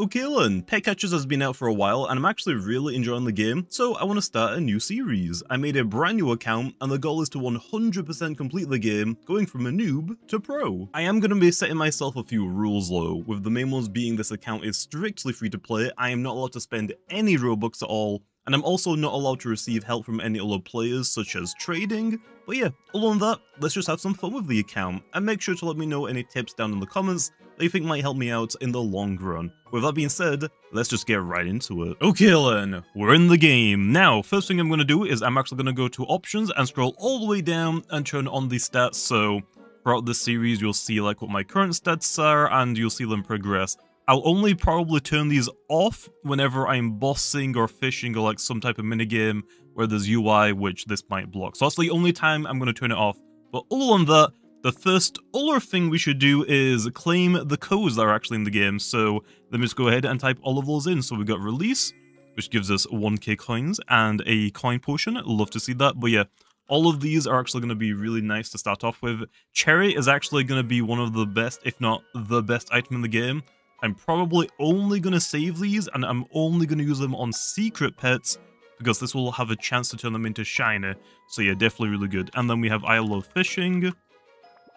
Okay then, Pet Catchers has been out for a while and I'm actually really enjoying the game, so I want to start a new series. I made a brand new account and the goal is to 100% complete the game, going from a noob to pro. I am going to be setting myself a few rules though, with the main ones being this account is strictly free to play, I am not allowed to spend any Robux at all, and I'm also not allowed to receive help from any other players such as trading, but yeah, than that, let's just have some fun with the account, and make sure to let me know any tips down in the comments that you think might help me out in the long run. With that being said, let's just get right into it. Okay then, we're in the game. Now, first thing I'm going to do is I'm actually going to go to options and scroll all the way down and turn on the stats, so throughout this series you'll see like what my current stats are and you'll see them progress. I'll only probably turn these off whenever I'm bossing or fishing or like some type of minigame where there's UI which this might block. So that's the only time I'm going to turn it off. But other than that, the first other thing we should do is claim the codes that are actually in the game. So let me just go ahead and type all of those in. So we got release, which gives us 1k coins and a coin potion. Love to see that. But yeah, all of these are actually going to be really nice to start off with. Cherry is actually going to be one of the best, if not the best item in the game. I'm probably only going to save these and I'm only going to use them on secret pets because this will have a chance to turn them into shiny. So yeah, definitely really good. And then we have I Love Fishing,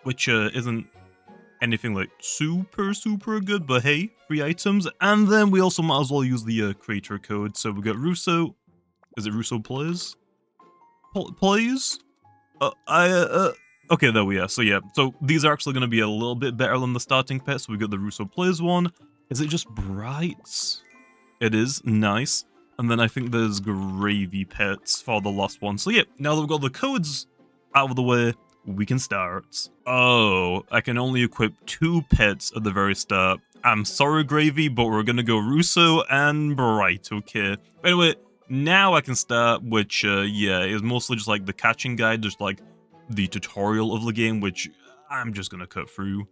which uh, isn't anything like super, super good, but hey, free items. And then we also might as well use the uh, creator code. So we got Russo. Is it Russo Plays? Plays? Uh, I, uh, uh, okay, there we are. So yeah, so these are actually going to be a little bit better than the starting pet. So we got the Russo Plays one. Is it just bright? It is. Nice. And then I think there's gravy pets for the last one. So yeah, now that we've got the codes out of the way, we can start. Oh, I can only equip two pets at the very start. I'm sorry, Gravy, but we're gonna go Russo and Bright, okay? Anyway, now I can start, which, uh, yeah, is mostly just like the catching guide, just like the tutorial of the game, which I'm just gonna cut through.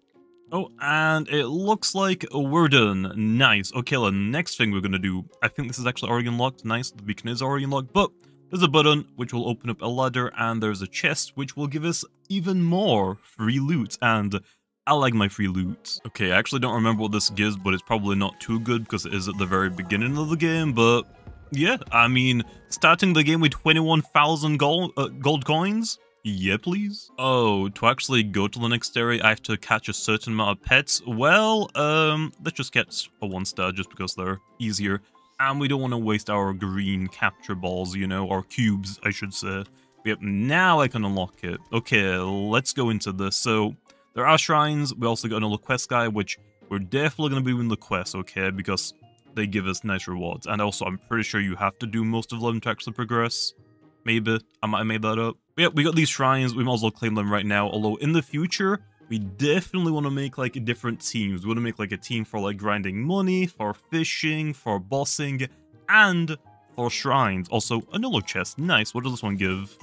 Oh, and it looks like we're done. Nice. Okay, the next thing we're gonna do, I think this is actually already unlocked. Nice, the beacon is already unlocked, but there's a button which will open up a ladder and there's a chest which will give us even more free loot and I like my free loot. Okay, I actually don't remember what this gives, but it's probably not too good because it is at the very beginning of the game, but yeah, I mean, starting the game with 21,000 gold, uh, gold coins? Yeah, please. Oh, to actually go to the next area, I have to catch a certain amount of pets. Well, um, let's just get a one star just because they're easier. And we don't want to waste our green capture balls, you know, or cubes, I should say. Yep, now I can unlock it. Okay, let's go into this. So, there are shrines. We also got another quest guy, which we're definitely going to be doing the quest, okay, because they give us nice rewards. And also, I'm pretty sure you have to do most of them to actually progress. Maybe. I might have made that up. Yeah, we got these shrines. We might as well claim them right now. Although, in the future, we definitely want to make like different teams. We want to make like a team for like grinding money, for fishing, for bossing, and for shrines. Also, another chest. Nice. What does this one give?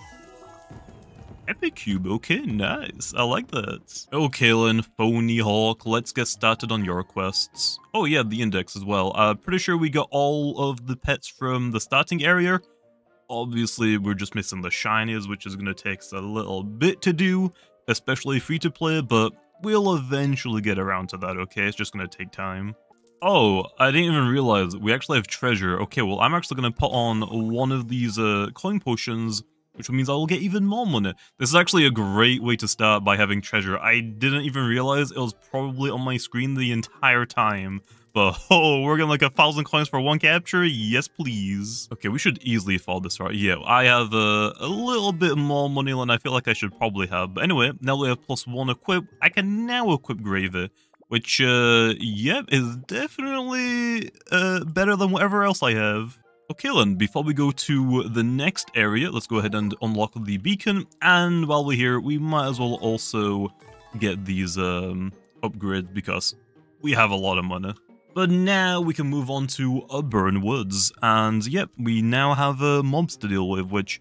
Epic Cube. Okay, nice. I like that. Okay, Lynn, Phony Hawk, let's get started on your quests. Oh yeah, the index as well. Uh, pretty sure we got all of the pets from the starting area. Obviously, we're just missing the shinies, which is going to take a little bit to do especially free to play, but we'll eventually get around to that, okay? It's just gonna take time. Oh, I didn't even realize we actually have treasure. Okay, well, I'm actually gonna put on one of these uh, coin potions, which means I will get even more money. This is actually a great way to start by having treasure. I didn't even realize it was probably on my screen the entire time. Oh, we're gonna like a thousand coins for one capture? Yes, please. Okay, we should easily fall this right. Yeah, I have a little bit more money than I feel like I should probably have. But anyway, now we have plus one equip. I can now equip Graver, which, uh, yep, is definitely uh, better than whatever else I have. Okay then, before we go to the next area, let's go ahead and unlock the beacon. And while we're here, we might as well also get these um, upgrades because we have a lot of money. But now we can move on to a Burn Woods, and yep, we now have uh, mobs to deal with, which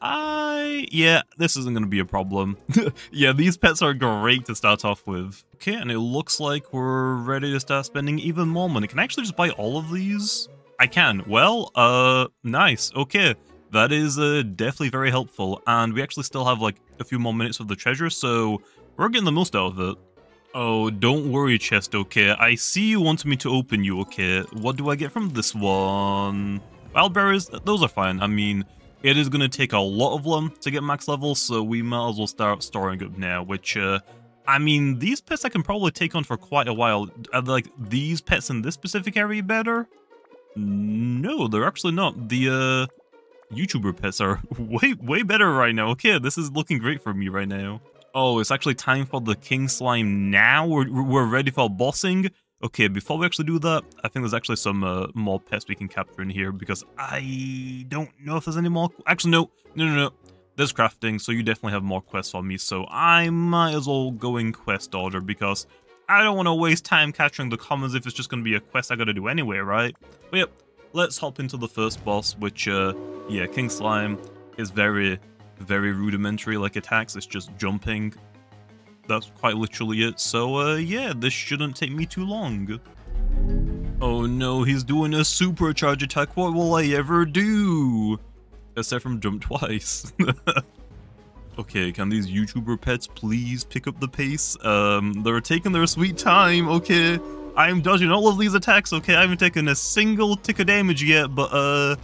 I... yeah, this isn't going to be a problem. yeah, these pets are great to start off with. Okay, and it looks like we're ready to start spending even more money. Can I actually just buy all of these? I can. Well, uh, nice. Okay, that is uh, definitely very helpful, and we actually still have like a few more minutes of the treasure, so we're getting the most out of it. Oh, don't worry, chest, okay? I see you want me to open you, okay? What do I get from this one? Wild berries, those are fine. I mean, it is going to take a lot of them to get max level, so we might as well start storing up now, which, uh, I mean, these pets I can probably take on for quite a while. Are like these pets in this specific area better? No, they're actually not. The, uh, YouTuber pets are way, way better right now. Okay, this is looking great for me right now. Oh, it's actually time for the King Slime now? We're, we're ready for bossing? Okay, before we actually do that, I think there's actually some uh, more pets we can capture in here because I don't know if there's any more. Actually, no, no, no, no. There's crafting, so you definitely have more quests for me, so I might as well go in quest order because I don't want to waste time capturing the commons if it's just going to be a quest I gotta do anyway, right? But yep, let's hop into the first boss, which, uh, yeah, King Slime is very very rudimentary like attacks, it's just jumping. That's quite literally it, so uh, yeah, this shouldn't take me too long. Oh no, he's doing a supercharge attack, what will I ever do? Aside from jump twice. okay, can these YouTuber pets please pick up the pace? Um, they're taking their sweet time, okay? I'm dodging all of these attacks, okay? I haven't taken a single tick of damage yet, but uh,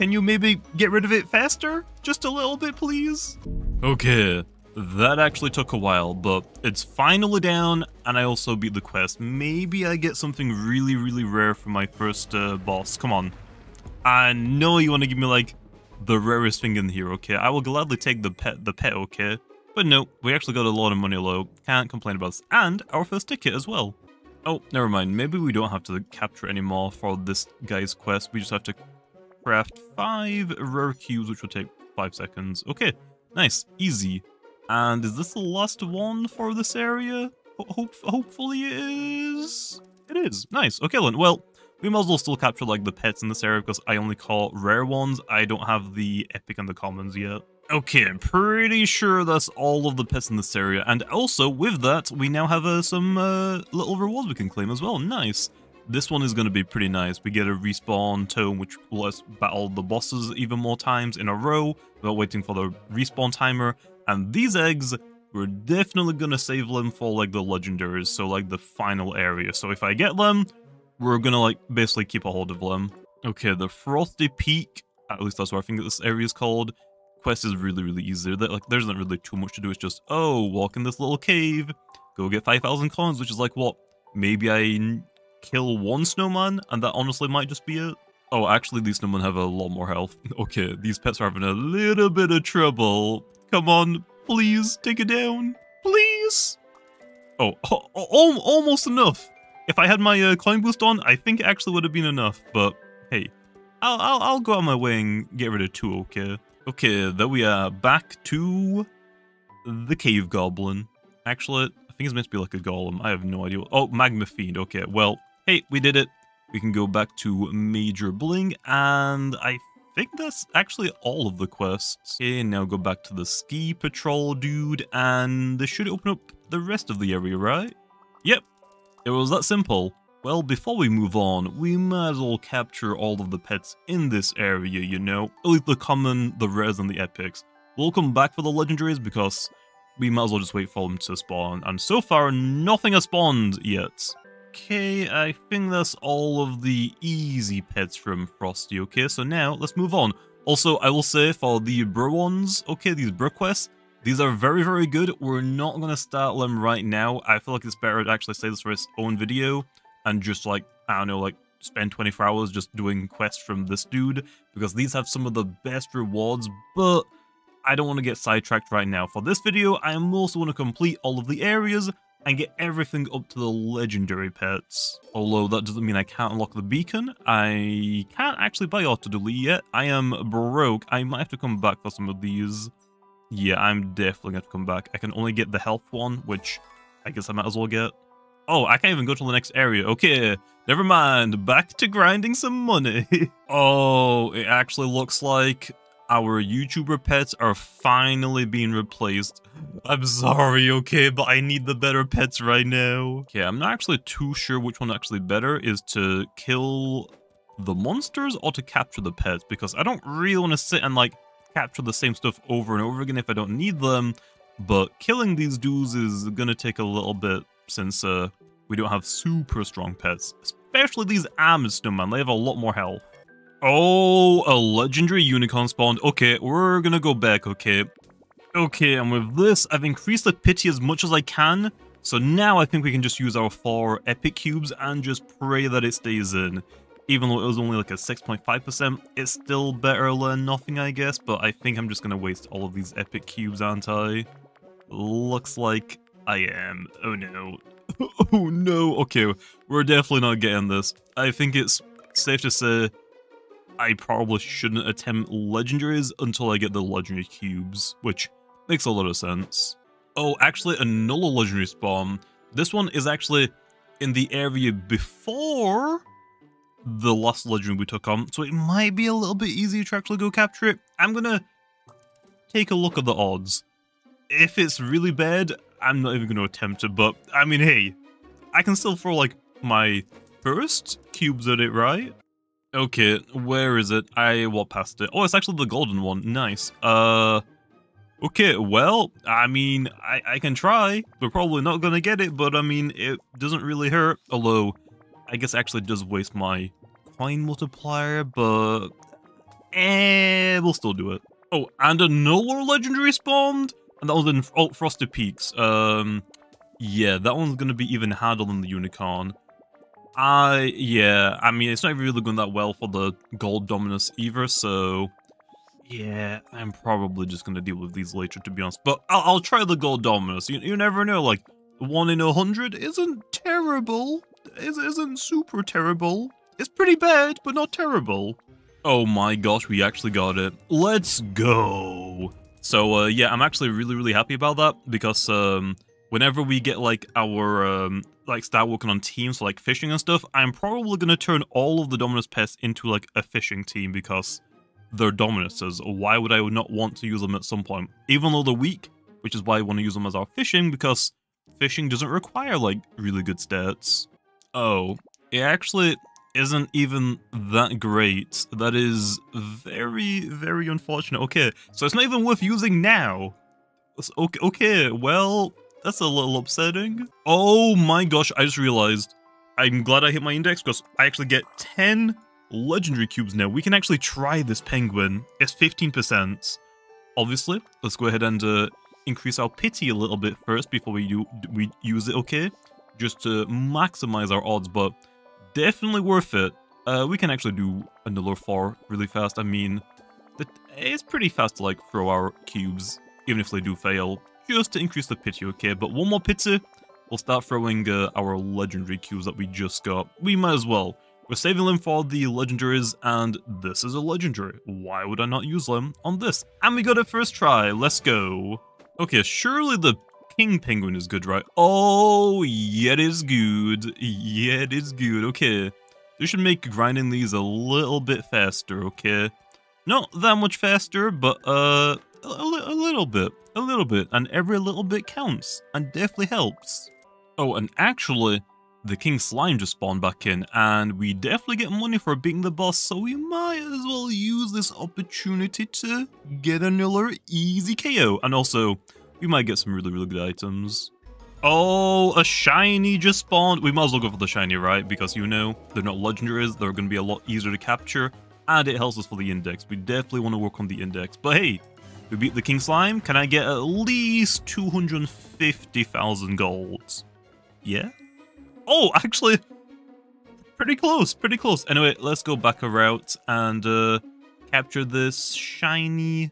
can you maybe get rid of it faster? Just a little bit, please? Okay, that actually took a while, but it's finally down, and I also beat the quest. Maybe I get something really, really rare for my first uh, boss. Come on. I know you want to give me, like, the rarest thing in here, okay? I will gladly take the pet, the pet, okay? But no, we actually got a lot of money low. Can't complain about this. And our first ticket as well. Oh, never mind. Maybe we don't have to capture anymore for this guy's quest. We just have to craft five rare cubes, which will take five seconds. Okay, nice, easy. And is this the last one for this area? Hope hopefully it is. It is. Nice. Okay, then. Well, we might as well still capture like the pets in this area because I only call rare ones. I don't have the epic and the commons yet. Okay, I'm pretty sure that's all of the pets in this area. And also, with that, we now have uh, some uh, little rewards we can claim as well. Nice. This one is going to be pretty nice. We get a respawn tome, which will us battle the bosses even more times in a row without waiting for the respawn timer. And these eggs, we're definitely going to save them for like the legendaries, so like the final area. So if I get them, we're going to like basically keep a hold of them. Okay, the Frosty Peak, at least that's what I think this area is called. Quest is really, really easy. Like, there's not really too much to do. It's just, oh, walk in this little cave, go get 5,000 coins, which is like, what, maybe I kill one snowman, and that honestly might just be it. Oh, actually, these snowmen have a lot more health. Okay, these pets are having a little bit of trouble. Come on, please, take it down. Please! Oh, almost enough. If I had my uh, coin boost on, I think it actually would have been enough, but hey, I'll, I'll, I'll go out my way and get rid of two, okay? Okay, there we are, back to the cave goblin. Actually, I think it's meant to be like a golem. I have no idea. Oh, magma fiend. Okay, well, hey, we did it. We can go back to Major Bling, and I think that's actually all of the quests. Okay, now go back to the ski patrol dude, and this should open up the rest of the area, right? Yep, it was that simple. Well, before we move on, we might as well capture all of the pets in this area, you know? At least the common, the rares, and the epics. We'll come back for the legendaries because we might as well just wait for them to spawn, and so far nothing has spawned yet. Okay, I think that's all of the easy pets from Frosty, okay? So now, let's move on. Also, I will say for the bro ones, okay, these bro quests, these are very, very good. We're not going to start them right now. I feel like it's better to actually say this for its own video and just like, I don't know, like spend 24 hours just doing quests from this dude because these have some of the best rewards, but I don't want to get sidetracked right now. For this video, I also want to complete all of the areas and get everything up to the legendary pets. Although that doesn't mean I can't unlock the beacon. I can't actually buy Auto Delete yet. I am broke. I might have to come back for some of these. Yeah, I'm definitely going to come back. I can only get the health one, which I guess I might as well get. Oh, I can't even go to the next area. Okay, never mind. Back to grinding some money. oh, it actually looks like our YouTuber pets are finally being replaced. I'm sorry, okay, but I need the better pets right now. Okay, I'm not actually too sure which one actually better is to kill the monsters or to capture the pets because I don't really want to sit and like capture the same stuff over and over again if I don't need them. But killing these dudes is gonna take a little bit since uh, we don't have super strong pets. Especially these Armored Snowman, they have a lot more health. Oh, a legendary unicorn spawned. Okay, we're gonna go back, okay. Okay, and with this, I've increased the pity as much as I can. So now I think we can just use our four epic cubes and just pray that it stays in. Even though it was only like a 6.5%, it's still better than nothing, I guess. But I think I'm just to waste all of these epic cubes, aren't I? Looks like I am. Oh no. oh no. Okay, we're definitely not getting this. I think it's safe to say I probably shouldn't attempt legendaries until I get the legendary cubes, which makes a lot of sense. Oh, actually, another legendary spawn. This one is actually in the area before the last legend we took on, so it might be a little bit easier to actually go capture it. I'm gonna take a look at the odds. If it's really bad, I'm not even gonna attempt it, but I mean, hey, I can still throw like my first cubes at it, right? Okay, where is it? I walked past it. Oh, it's actually the golden one. Nice. Uh, okay, well, I mean, I, I can try. We're probably not gonna get it, but I mean, it doesn't really hurt. Although, I guess actually does waste my coin multiplier, but eh, we'll still do it. Oh, and another legendary spawned, and that was in oh, Frosted Peaks. Um, yeah, that one's gonna be even harder than the unicorn. I yeah, I mean it's not really going that well for the gold dominus either, so yeah, I'm probably just gonna deal with these later to be honest. But I'll, I'll try the gold dominus. You, you never know, like one in a hundred isn't terrible is isn't super terrible. It's pretty bad, but not terrible. Oh my gosh, we actually got it. Let's go. So uh, yeah, I'm actually really, really happy about that because um, whenever we get like our um, like start working on teams like fishing and stuff, I'm probably gonna turn all of the Dominus pests into like a fishing team because they're Dominuses. Why would I not want to use them at some point? Even though they're weak, which is why I want to use them as our fishing because fishing doesn't require like really good stats. Oh, it actually isn't even that great. That is very, very unfortunate. Okay, so it's not even worth using now. Okay, okay, well, that's a little upsetting. Oh my gosh, I just realized. I'm glad I hit my index because I actually get 10 legendary cubes now. We can actually try this penguin. It's 15%. Obviously, let's go ahead and uh, increase our pity a little bit first before we, do, we use it, okay? just to maximize our odds, but definitely worth it. Uh, we can actually do another 4 really fast. I mean, it's pretty fast to like throw our cubes, even if they do fail, just to increase the pity, okay? But one more pity, we'll start throwing uh, our legendary cubes that we just got. We might as well. We're saving them for the legendaries, and this is a legendary. Why would I not use them on this? And we got it first try. Let's go. Okay, surely the King Penguin is good, right? Oh, yeah, it is good. Yeah, it is good. Okay. This should make grinding these a little bit faster, okay? Not that much faster, but, uh, a, a, little bit. A little bit. And every little bit counts. And definitely helps. Oh, and actually, the King Slime just spawned back in, and we definitely get money for being the boss, so we might as well use this opportunity to get another easy KO. And also, we might get some really, really good items. Oh, a shiny just spawned. We might as well go for the shiny, right? Because, you know, they're not legendaries. They're going to be a lot easier to capture. And it helps us for the index. We definitely want to work on the index. But hey, we beat the King Slime. Can I get at least 250,000 golds? Yeah? Oh, actually, pretty close, pretty close. Anyway, let's go back a route and uh, capture this shiny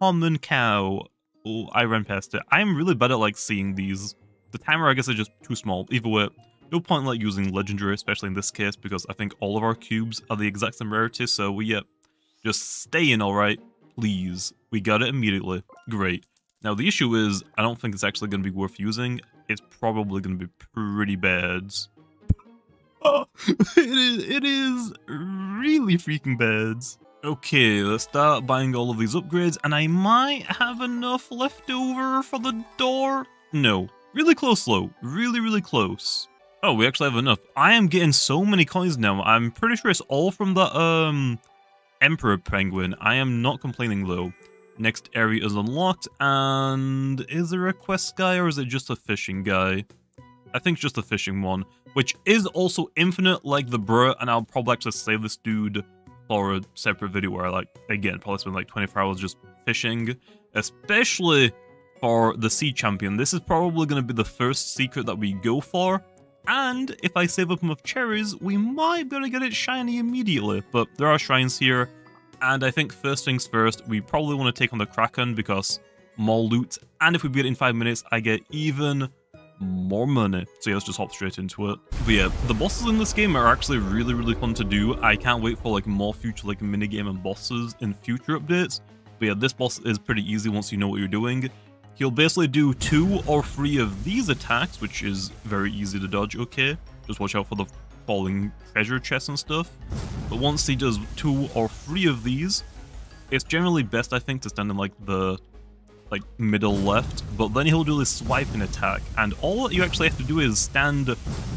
common cow. Oh, I ran past it. I'm really bad at like seeing these. The timer, I guess, is just too small. Either way, no point like using legendary, especially in this case, because I think all of our cubes are the exact same rarity. So we yeah, just stay in, all right, please. We got it immediately. Great. Now the issue is, I don't think it's actually going to be worth using. It's probably going to be pretty bad. Oh, it is. It is really freaking bad. Okay, let's start buying all of these upgrades, and I might have enough left over for the door. No, really close though, really, really close. Oh, we actually have enough. I am getting so many coins now. I'm pretty sure it's all from the um Emperor Penguin. I am not complaining though. Next area is unlocked, and is there a quest guy or is it just a fishing guy? I think just a fishing one, which is also infinite like the Brut, and I'll probably actually save this dude for a separate video where I like, again, probably spend like 24 hours just fishing, especially for the Sea Champion. This is probably going to be the first secret that we go for, and if I save up enough cherries, we might be able to get it shiny immediately, but there are shrines here, and I think first things first, we probably want to take on the Kraken because more loot, and if we beat it in 5 minutes, I get even more money. So yeah, let's just hop straight into it. But yeah, the bosses in this game are actually really, really fun to do. I can't wait for like more future like minigame and bosses in future updates. But yeah, this boss is pretty easy once you know what you're doing. He'll basically do two or three of these attacks, which is very easy to dodge, okay? Just watch out for the falling treasure chests and stuff. But once he does two or three of these, it's generally best, I think, to stand in like the like middle left, but then he'll do this swiping attack, and all that you actually have to do is stand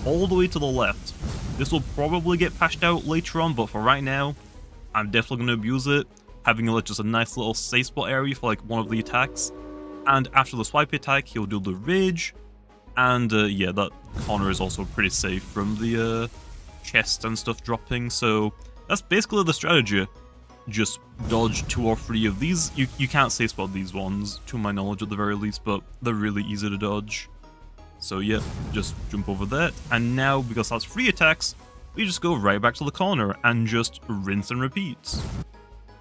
all the way to the left. This will probably get patched out later on, but for right now, I'm definitely going to abuse it, having like just a nice little safe spot area for like one of the attacks. And after the swipe attack, he'll do the ridge, and uh, yeah, that corner is also pretty safe from the uh, chest and stuff dropping, so that's basically the strategy just dodge two or three of these. You, you can't safe spot these ones, to my knowledge at the very least, but they're really easy to dodge. So yeah, just jump over that. And now, because that's free attacks, we just go right back to the corner and just rinse and repeat.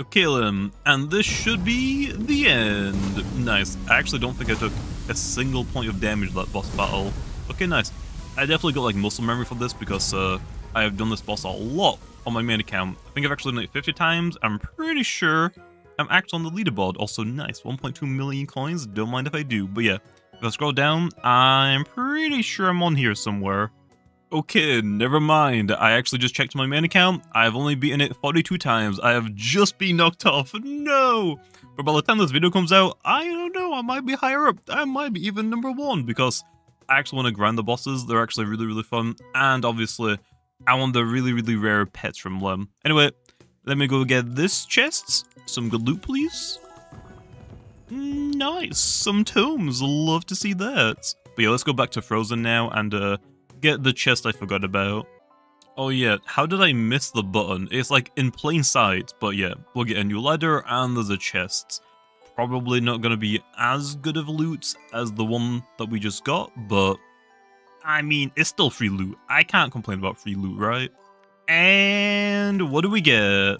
Okay, him. and this should be the end. Nice. I actually don't think I took a single point of damage that boss battle. Okay, nice. I definitely got like muscle memory for this because uh, I have done this boss a lot on my main account. I think I've actually done it 50 times. I'm pretty sure I'm actually on the leaderboard. Also, nice. 1.2 million coins. Don't mind if I do. But yeah, if I scroll down, I'm pretty sure I'm on here somewhere. Okay, never mind. I actually just checked my main account. I've only beaten it 42 times. I have just been knocked off. No! But by the time this video comes out, I don't know. I might be higher up. I might be even number one because I actually want to grind the bosses. They're actually really, really fun. And obviously, I want the really, really rare pets from them. Anyway, let me go get this chest. Some good loot, please. Nice. Some tomes. Love to see that. But yeah, let's go back to Frozen now and uh, get the chest I forgot about. Oh yeah, how did I miss the button? It's like in plain sight, but yeah, we'll get a new ladder and there's a chest. Probably not going to be as good of loot as the one that we just got, but I mean, it's still free loot. I can't complain about free loot, right? And what do we get?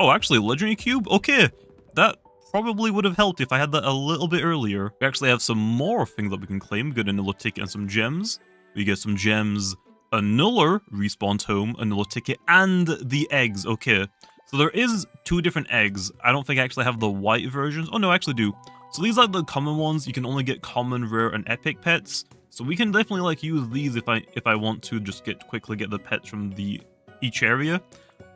Oh, actually, Legendary Cube? Okay, that probably would have helped if I had that a little bit earlier. We actually have some more things that we can claim. good get a ticket and some gems. We get some gems, a Nuller respawn tome, a Nuller ticket, and the eggs. Okay, so there is two different eggs. I don't think I actually have the white versions. Oh, no, I actually do. So these are the common ones. You can only get common, rare, and epic pets. So we can definitely like use these if I if I want to just get quickly get the pets from the each area.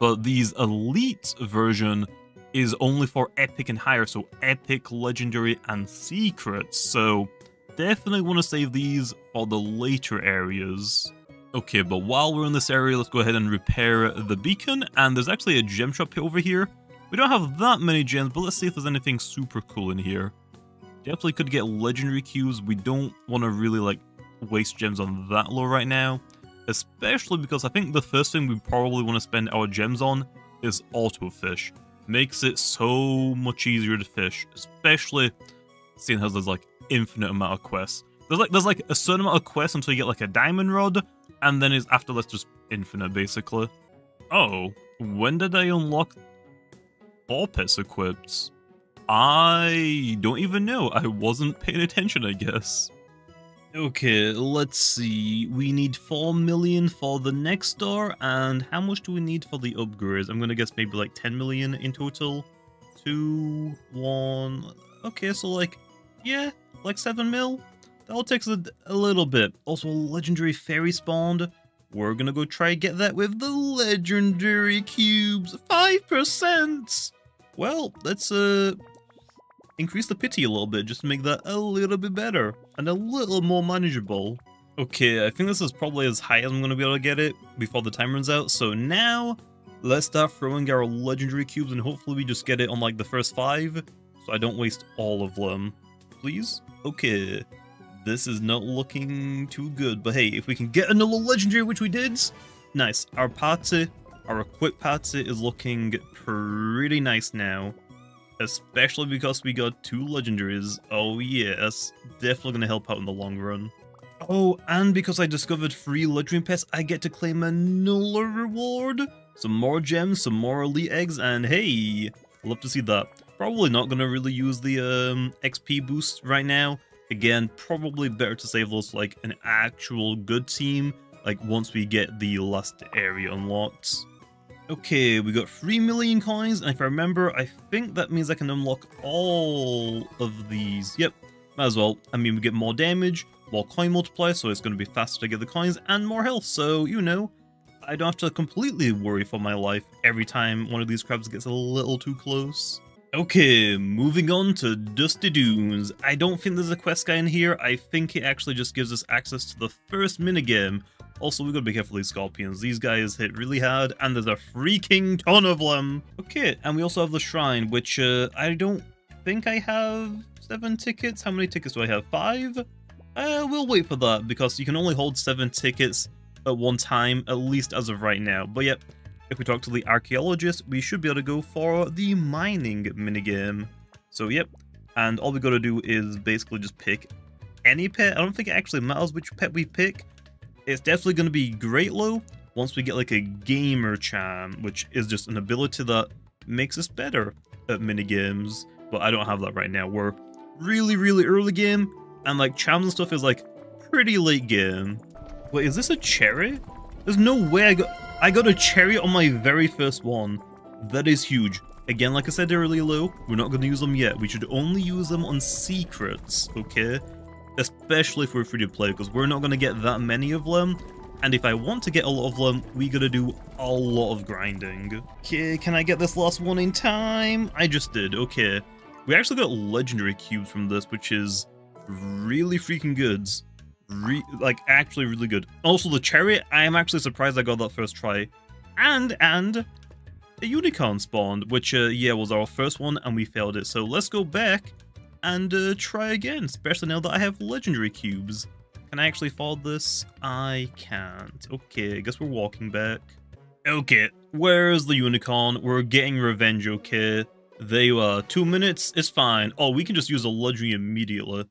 But these elite version is only for epic and higher, so epic, legendary, and secrets. So definitely want to save these for the later areas. Okay, but while we're in this area, let's go ahead and repair the beacon. And there's actually a gem shop over here. We don't have that many gems, but let's see if there's anything super cool in here. Definitely could get legendary cubes. We don't want to really like waste gems on that low right now. Especially because I think the first thing we probably want to spend our gems on is auto fish. Makes it so much easier to fish, especially seeing how there's like infinite amount of quests. There's like there's like a certain amount of quests until you get like a diamond rod, and then it's after that's just infinite basically. Oh, when did I unlock ball pets equipped? I don't even know. I wasn't paying attention, I guess. Okay, let's see. We need 4 million for the next door, and how much do we need for the upgrades? I'm gonna guess maybe like 10 million in total. Two, one... Okay, so like, yeah, like 7 mil? That'll take us a, a little bit. Also, a legendary fairy spawned. We're gonna go try get that with the legendary cubes. 5%! Well, let's uh increase the pity a little bit just to make that a little bit better and a little more manageable. Okay, I think this is probably as high as I'm going to be able to get it before the time runs out. So now, let's start throwing our legendary cubes and hopefully we just get it on like the first five so I don't waste all of them. Please? Okay. This is not looking too good, but hey, if we can get another legendary, which we did, nice. Our party, our equip party is looking pretty nice now. Especially because we got two legendaries. Oh yeah, that's definitely going to help out in the long run. Oh, and because I discovered free legendary pets, I get to claim a another reward. Some more gems, some more elite eggs, and hey, love to see that. Probably not going to really use the um, XP boost right now. Again, probably better to save those like an actual good team, like once we get the last area unlocked. Okay, we got 3 million coins, and if I remember, I think that means I can unlock all of these. Yep, might as well. I mean, we get more damage, more coin multiplier, so it's going to be faster to get the coins, and more health, so, you know, I don't have to completely worry for my life every time one of these crabs gets a little too close. Okay, moving on to Dusty Dunes. I don't think there's a quest guy in here. I think it actually just gives us access to the first minigame. Also, we gotta be careful these scorpions. These guys hit really hard, and there's a freaking ton of them. Okay, and we also have the shrine, which uh, I don't think I have seven tickets. How many tickets do I have? Five? Uh, we'll wait for that, because you can only hold seven tickets at one time, at least as of right now. But yep, if we talk to the archaeologist, we should be able to go for the mining minigame. So yep, and all we gotta do is basically just pick any pet. I don't think it actually matters which pet we pick. It's definitely gonna be Greatlow once we get like a gamer charm, which is just an ability that makes us better at minigames. But I don't have that right now. We're really, really early game, and like charms and stuff is like pretty late game. Wait, is this a cherry? There's no way I got... I got a cherry on my very first one. That is huge. Again, like I said earlier, low, we're not going to use them yet. We should only use them on secrets, okay? Especially if we're free to play, because we're not going to get that many of them. And if I want to get a lot of them, we gotta do a lot of grinding. Okay, can I get this last one in time? I just did, okay. We actually got legendary cubes from this, which is really freaking good. Like, actually really good. Also, the chariot, I am actually surprised I got that first try. And, and, a unicorn spawned, which, uh, yeah, was our first one, and we failed it. So let's go back and uh, try again, especially now that I have legendary cubes. Can I actually follow this? I can't. Okay, I guess we're walking back. Okay, where's the unicorn? We're getting revenge, okay? They, uh, two minutes? It's fine. Oh, we can just use a legendary immediately.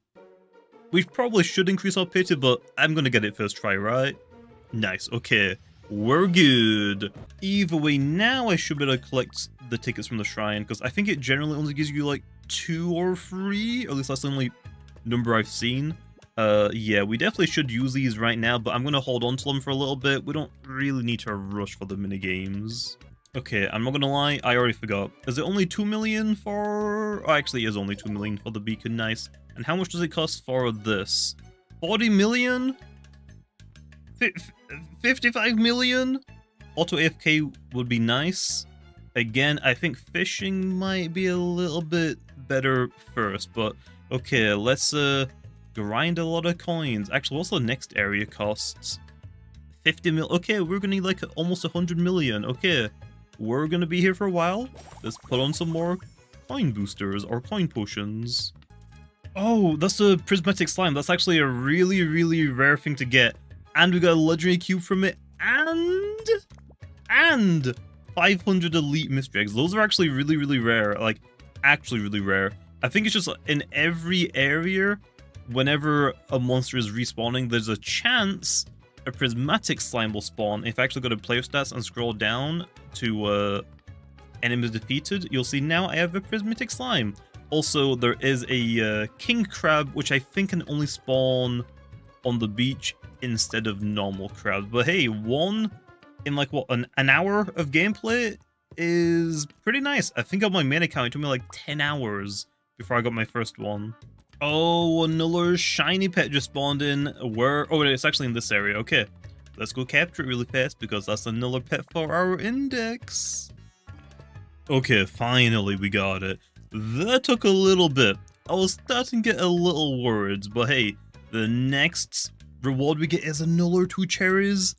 We probably should increase our pity, but I'm gonna get it first try, right? Nice, okay. We're good. Either way, now I should be able to collect the tickets from the shrine, because I think it generally only gives you like two or three, at least that's the only number I've seen. Uh, yeah, we definitely should use these right now, but I'm going to hold on to them for a little bit. We don't really need to rush for the minigames. Okay, I'm not gonna lie, I already forgot. Is it only 2 million for... Oh, actually, it is only 2 million for the beacon, nice. And how much does it cost for this? 40 million? F 55 million? Auto AFK would be nice. Again, I think fishing might be a little bit better first, but okay, let's uh grind a lot of coins. Actually, what's the next area costs? 50 mil. Okay, we're gonna need like almost 100 million. Okay, we're gonna be here for a while. Let's put on some more coin boosters or coin potions. Oh, that's a prismatic slime. That's actually a really, really rare thing to get. And we got a legendary cube from it. And... And... 500 elite mystery eggs. Those are actually really, really rare. Like, actually really rare. I think it's just in every area, whenever a monster is respawning, there's a chance a prismatic slime will spawn. If I actually go to player stats and scroll down to uh, enemies defeated, you'll see now I have a prismatic slime. Also, there is a uh, king crab, which I think can only spawn on the beach instead of normal crabs. But hey, one in like, what, an, an hour of gameplay is pretty nice. I think on my main account, it took me like 10 hours before I got my first one. Oh, another shiny pet just spawned in. Where? Oh, it's actually in this area. Okay, let's go capture it really fast because that's another pet for our index. Okay, finally we got it. That took a little bit. I was starting to get a little worried, but hey, the next reward we get is another two cherries.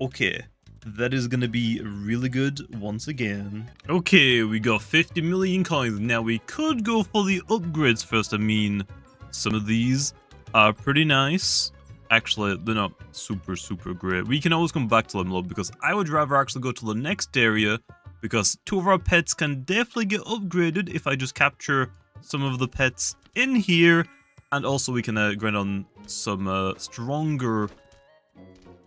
Okay, that is gonna be really good once again. Okay, we got 50 million coins. Now we could go for the upgrades first. I mean, some of these are pretty nice. Actually, they're not super, super great. We can always come back to them, though, because I would rather actually go to the next area, because two of our pets can definitely get upgraded if I just capture some of the pets in here, and also we can uh, grind on some uh, stronger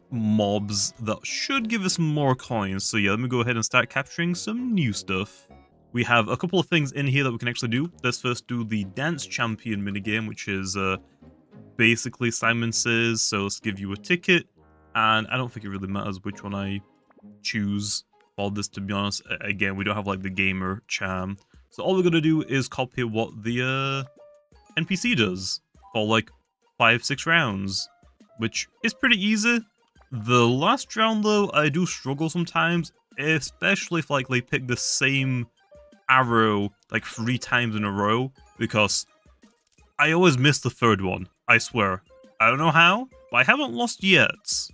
mobs that should give us more coins. So yeah, let me go ahead and start capturing some new stuff. We have a couple of things in here that we can actually do. Let's first do the Dance Champion minigame, which is uh, basically Simon Says, so let's give you a ticket. And I don't think it really matters which one I choose for this, to be honest. Again, we don't have like the gamer charm. So all we're going to do is copy what the uh, NPC does for like five, six rounds, which is pretty easy. The last round though, I do struggle sometimes, especially if like they pick the same arrow like three times in a row because I always miss the third one, I swear. I don't know how, but I haven't lost yet.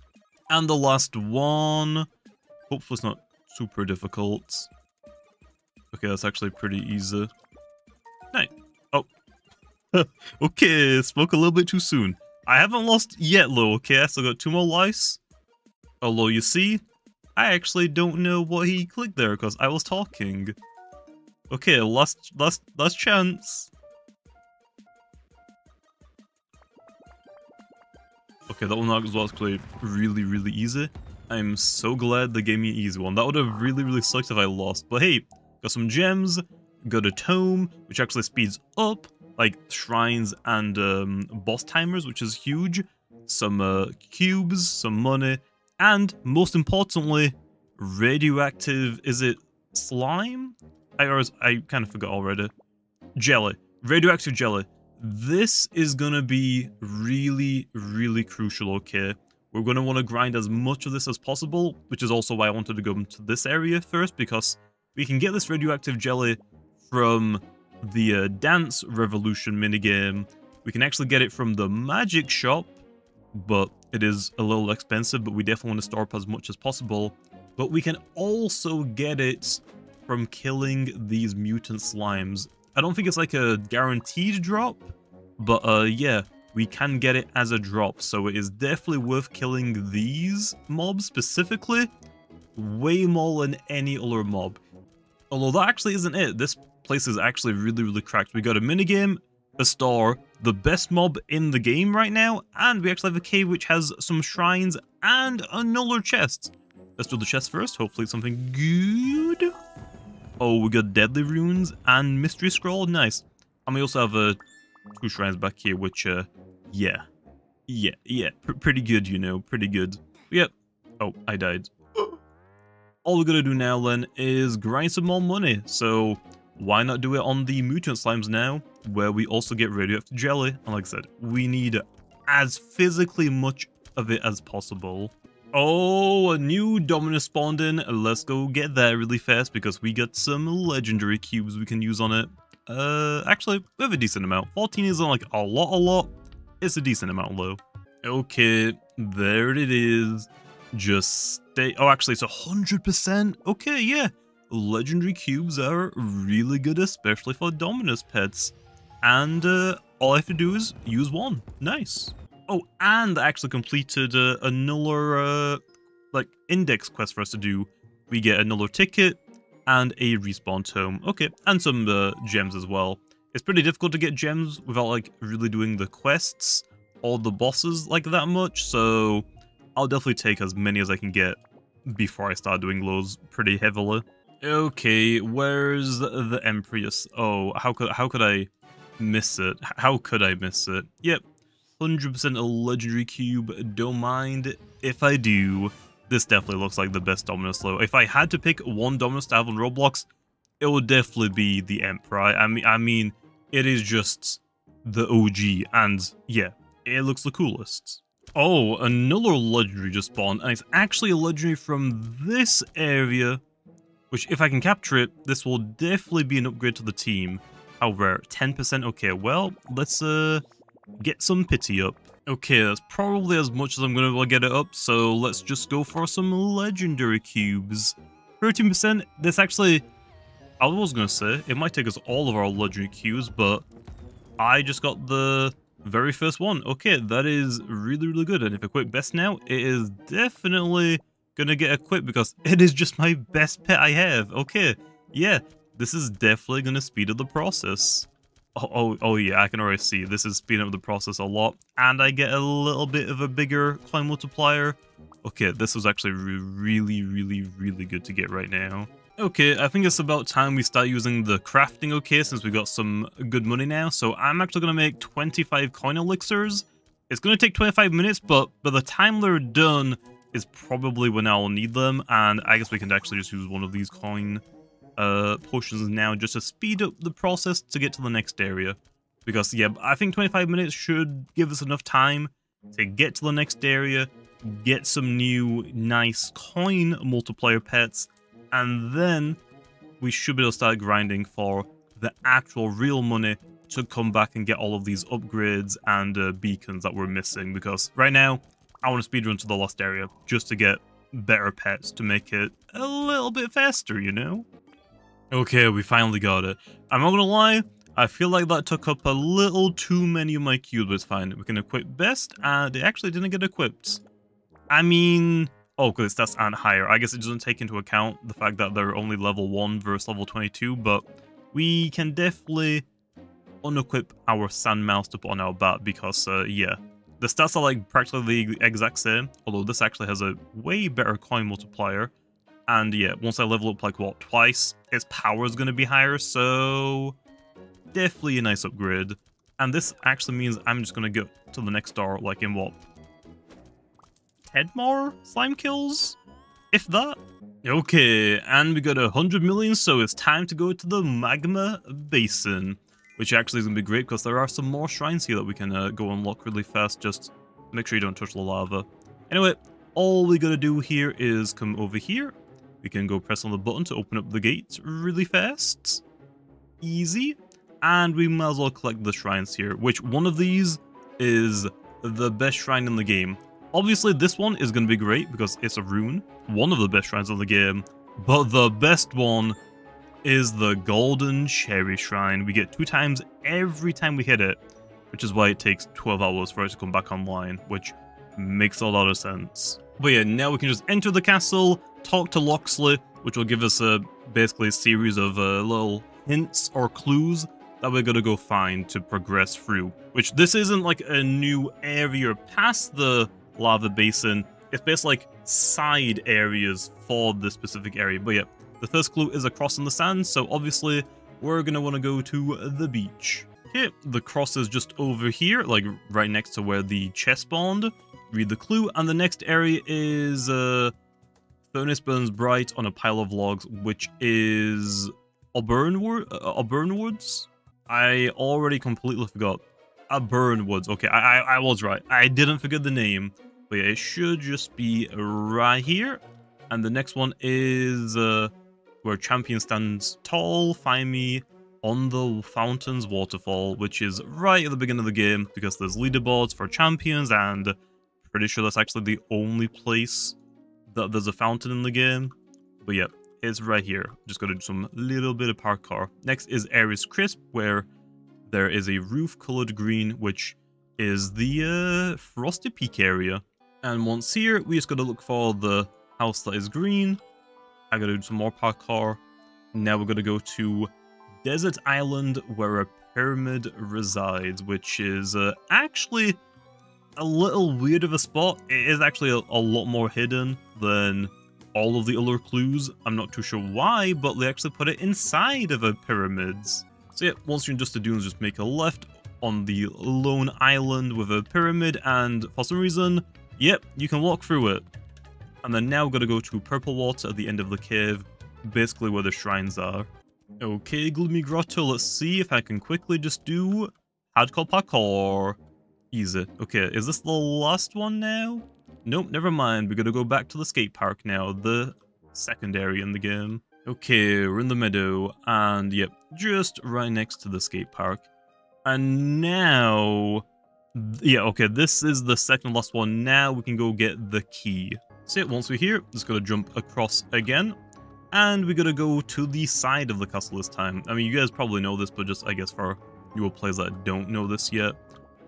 And the last one, hopefully it's not super difficult. Okay, that's actually pretty easy. Nice. Oh. okay, spoke a little bit too soon. I haven't lost yet, though, okay? I still got two more lives. Although, you see, I actually don't know what he clicked there because I was talking. Okay, last last last chance. Okay, that one was actually really, really easy. I'm so glad they gave me an easy one. That would have really, really sucked if I lost. But hey, got some gems, got a tome, which actually speeds up, like shrines and um, boss timers, which is huge. Some uh, cubes, some money, and most importantly, radioactive, is it slime? I always, I kind of forgot already. Jelly. Radioactive jelly. This is going to be really, really crucial, okay? We're going to want to grind as much of this as possible, which is also why I wanted to go into this area first, because we can get this radioactive jelly from the uh, Dance Revolution minigame. We can actually get it from the magic shop, but it is a little expensive, but we definitely want to store up as much as possible. But we can also get it from killing these mutant slimes. I don't think it's like a guaranteed drop, but uh, yeah, we can get it as a drop, so it is definitely worth killing these mobs specifically, way more than any other mob. Although that actually isn't it, this place is actually really, really cracked. We got a minigame, a star, the best mob in the game right now, and we actually have a cave which has some shrines and another chest. Let's do the chest first, hopefully something good. Oh, we got Deadly Runes and Mystery Scroll. Nice. And we also have uh, two shrines back here, which, uh, yeah. Yeah, yeah. P pretty good, you know. Pretty good. Yep. Oh, I died. All we're gonna do now, then, is grind some more money. So, why not do it on the Mutant Slimes now, where we also get radioactive jelly. And like I said, we need as physically much of it as possible. Oh, a new Dominus spawned in. Let's go get that really fast because we got some legendary cubes we can use on it. Uh, actually, we have a decent amount. 14 isn't like a lot, a lot. It's a decent amount though. Okay, there it is. Just stay. Oh, actually, it's 100%. Okay, yeah. Legendary cubes are really good, especially for Dominus pets. And uh, all I have to do is use one. Nice. Oh, and I actually completed uh, another uh, like index quest for us to do. We get another ticket and a respawn tome. Okay, and some uh, gems as well. It's pretty difficult to get gems without like really doing the quests or the bosses like that much, so I'll definitely take as many as I can get before I start doing those pretty heavily. Okay, where's the Empress? Oh, how could how could I miss it? How could I miss it? Yep, 100% a legendary cube, don't mind if I do. This definitely looks like the best Dominus though. If I had to pick one Dominus to have on Roblox, it would definitely be the Emperor. I mean, I mean, it is just the OG, and yeah, it looks the coolest. Oh, another legendary just spawned, and it's actually a legendary from this area, which if I can capture it, this will definitely be an upgrade to the team. How rare? 10%? Okay, well, let's uh get some pity up. Okay, that's probably as much as I'm going to get it up, so let's just go for some legendary cubes. 13%, this actually, I was going to say, it might take us all of our legendary cubes, but I just got the very first one. Okay, that is really, really good. And if equip best now, it is definitely gonna get equipped because it is just my best pet I have. Okay, yeah, this is definitely gonna speed up the process. Oh, oh, oh yeah, I can already see. This is speeding up the process a lot. And I get a little bit of a bigger coin multiplier. Okay, this was actually really, really, really good to get right now. Okay, I think it's about time we start using the crafting, okay, since we got some good money now. So I'm actually going to make 25 coin elixirs. It's going to take 25 minutes, but by the time they're done is probably when I'll need them. And I guess we can actually just use one of these coin uh, potions now just to speed up the process to get to the next area. Because, yeah, I think 25 minutes should give us enough time to get to the next area, get some new nice coin multiplier pets, and then we should be able to start grinding for the actual real money to come back and get all of these upgrades and uh, beacons that we're missing because right now I want to speedrun to the lost area just to get better pets to make it a little bit faster, you know? Okay, we finally got it. I'm not gonna lie, I feel like that took up a little too many of my cubes, but fine. We can equip best, and it actually didn't get equipped. I mean, Oh, because stats aren't higher. I guess it doesn't take into account the fact that they're only level 1 versus level 22, but we can definitely unequip our Sand Mouse to put on our bat because, uh, yeah. The stats are like practically the exact same, although this actually has a way better coin multiplier. And yeah, once I level up like, what, twice, its power is going to be higher, so definitely a nice upgrade. And this actually means I'm just going to go to the next door, like in what, 10 more slime kills? If that? Okay, and we got a 100 million, so it's time to go to the Magma Basin. Which actually is going to be great, because there are some more shrines here that we can uh, go unlock really fast, just make sure you don't touch the lava. Anyway, all we gotta do here is come over here. We can go press on the button to open up the gates really fast. Easy. And we might as well collect the shrines here, which one of these is the best shrine in the game. Obviously, this one is going to be great because it's a rune, one of the best shrines of the game, but the best one is the Golden Cherry Shrine. We get two times every time we hit it, which is why it takes 12 hours for it to come back online, which makes a lot of sense. But yeah, now we can just enter the castle, talk to Locksley, which will give us a basically a series of uh, little hints or clues that we're gonna go find to progress through. Which this isn't like a new area past the lava basin. It's basically like side areas for this specific area. But yeah, the first clue is a cross in the sand, so obviously we're going to want to go to the beach. Okay, the cross is just over here, like right next to where the chest spawned. Read the clue, and the next area is uh, Furnace burns bright on a pile of logs, which is Auburn, uh, Auburn Woods? I already completely forgot. Auburn Woods. Okay, I, I, I was right. I didn't forget the name. But yeah, it should just be right here. And the next one is uh, where champion stands tall. Find me on the fountain's waterfall, which is right at the beginning of the game because there's leaderboards for champions and pretty sure that's actually the only place there's a fountain in the game. But yeah, it's right here. Just gotta do some little bit of parkour. Next is Aries Crisp, where there is a roof colored green, which is the uh, Frosty Peak area. And once here, we just gotta look for the house that is green. I gotta do some more parkour. Now we're gonna go to Desert Island, where a pyramid resides, which is uh, actually a little weird of a spot. It is actually a, a lot more hidden than all of the other clues. I'm not too sure why, but they actually put it inside of a pyramids. So yeah, once you're in Dusty Dunes, just make a left on the lone island with a pyramid, and for some reason, Yep, you can walk through it. And then now to go to Purple Water at the end of the cave, basically where the shrines are. Okay, Gloomy Grotto, let's see if I can quickly just do hardcore parkour. Easy. Okay, is this the last one now? Nope, never mind. We're gonna go back to the skate park now, the secondary in the game. Okay, we're in the meadow, and yep, just right next to the skate park. And now yeah, okay, this is the second last one. Now we can go get the key. So once we're here, just gotta jump across again. And we gotta go to the side of the castle this time. I mean, you guys probably know this, but just, I guess, for newer players that don't know this yet.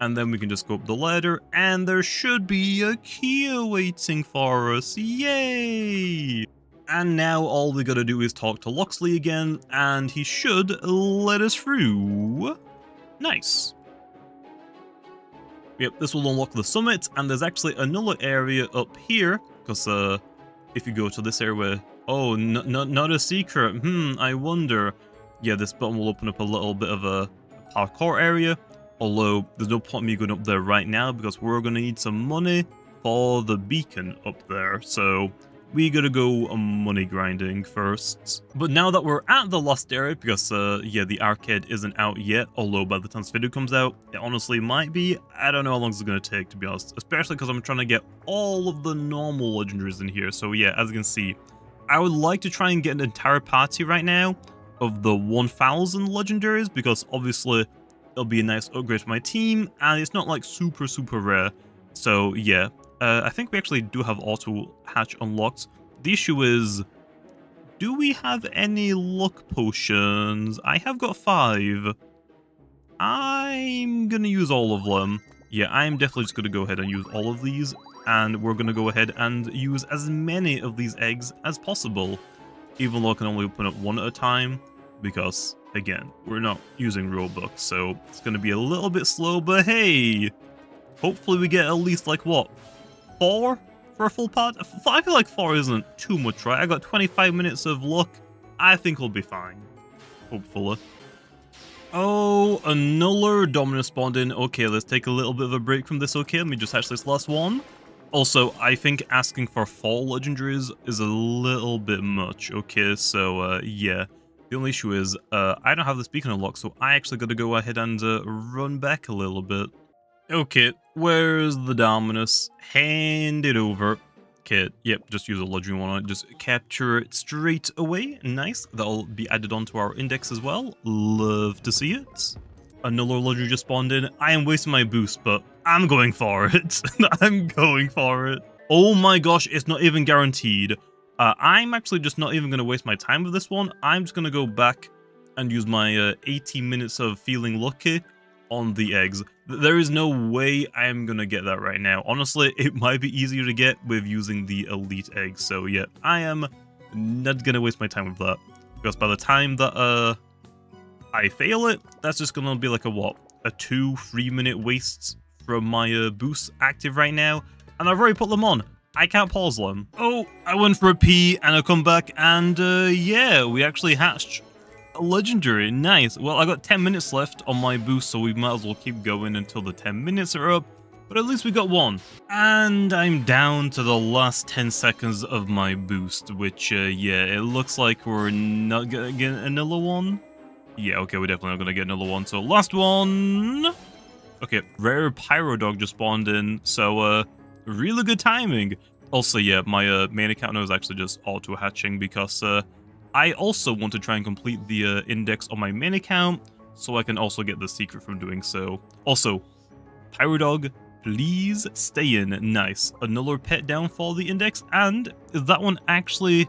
And then we can just go up the ladder, and there should be a key awaiting for us. Yay! And now all we gotta do is talk to Locksley again, and he should let us through. Nice. Yep, this will unlock the summit, and there's actually another area up here, because uh, if you go to this area, oh, not a secret, hmm, I wonder. Yeah, this button will open up a little bit of a parkour area, although there's no point me going up there right now, because we're going to need some money for the beacon up there, so we gotta go money grinding first. But now that we're at the lost area, because uh, yeah, the arcade isn't out yet, although by the time this video comes out, it honestly might be. I don't know how long it's gonna take, to be honest, especially because I'm trying to get all of the normal legendaries in here. So yeah, as you can see, I would like to try and get an entire party right now of the 1000 legendaries, because obviously it'll be a nice upgrade for my team, and it's not like super, super rare. So yeah, uh, I think we actually do have auto hatch unlocked. The issue is, do we have any luck potions? I have got five. I'm gonna use all of them. Yeah, I'm definitely just gonna go ahead and use all of these, and we're gonna go ahead and use as many of these eggs as possible, even though I can only open up one at a time, because, again, we're not using Robux, so it's gonna be a little bit slow, but hey! Hopefully we get at least, like, what, four for a full part? I feel like four isn't too much, right? I got 25 minutes of luck. I think we'll be fine. Hopefully. Oh, another Dominus spawned. Okay, let's take a little bit of a break from this. Okay, let me just hatch this last one. Also, I think asking for fall legendaries is a little bit much. Okay, so uh, yeah. The only issue is uh, I don't have this beacon unlocked, so I actually got to go ahead and uh, run back a little bit. Okay, where's the Dominus? Hand it over. Okay, yep, just use a legendary one on it. Just capture it straight away. Nice. That'll be added onto our index as well. Love to see it. Another legendary just spawned in. I am wasting my boost, but I'm going for it. I'm going for it. Oh my gosh, it's not even guaranteed. Uh, I'm actually just not even going to waste my time with this one. I'm just going to go back and use my uh, 80 minutes of feeling lucky on the eggs. There is no way I am gonna get that right now. Honestly, it might be easier to get with using the elite eggs. So yeah, I am not gonna waste my time with that. Because by the time that uh I fail it, that's just gonna be like a what? A two, three minute waste from my uh, boost active right now. And I've already put them on. I can't pause them. Oh, I went for a pee and I come back and uh, yeah, we actually hatched a legendary. Nice. Well, I got 10 minutes left on my boost, so we might as well keep going until the 10 minutes are up. But at least we got one. And I'm down to the last 10 seconds of my boost, which, uh, yeah, it looks like we're not gonna get another one. Yeah, okay, we're definitely not gonna get another one. So last one. Okay, rare Pyro Dog just spawned in, so, uh, really good timing. Also, yeah, my uh, main account now is actually just auto-hatching because, uh, I also want to try and complete the uh, index on my main account, so I can also get the secret from doing so. Also, Pyrodog, please stay in. Nice. Another pet downfall the index, and is that one actually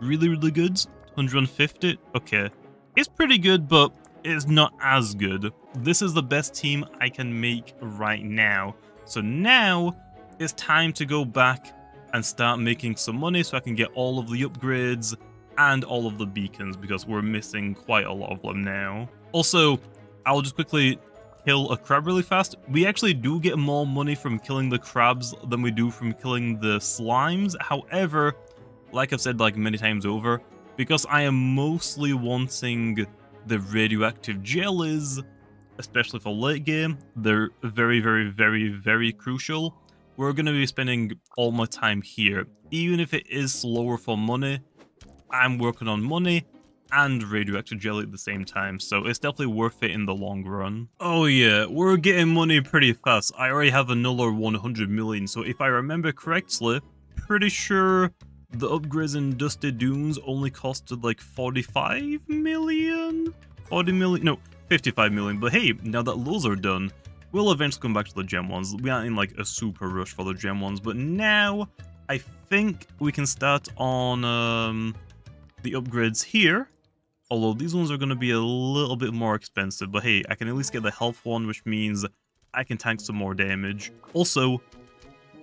really, really good? 150? Okay. It's pretty good, but it's not as good. This is the best team I can make right now. So now, it's time to go back and start making some money so I can get all of the upgrades and all of the beacons because we're missing quite a lot of them now. Also, I'll just quickly kill a crab really fast. We actually do get more money from killing the crabs than we do from killing the slimes. However, like I've said like many times over, because I am mostly wanting the radioactive jellies, especially for late game, they're very, very, very, very crucial. We're going to be spending all my time here. Even if it is slower for money, I'm working on money and radioactive jelly at the same time, so it's definitely worth it in the long run. Oh yeah, we're getting money pretty fast. I already have another 100 million, so if I remember correctly, pretty sure the upgrades in Dusty Dunes only costed like 45 million? 40 million? No, 55 million. But hey, now that those are done, we'll eventually come back to the gem ones. We aren't in like a super rush for the gem ones, but now I think we can start on um, the upgrades here. Although these ones are going to be a little bit more expensive. But hey, I can at least get the health one, which means I can tank some more damage. Also,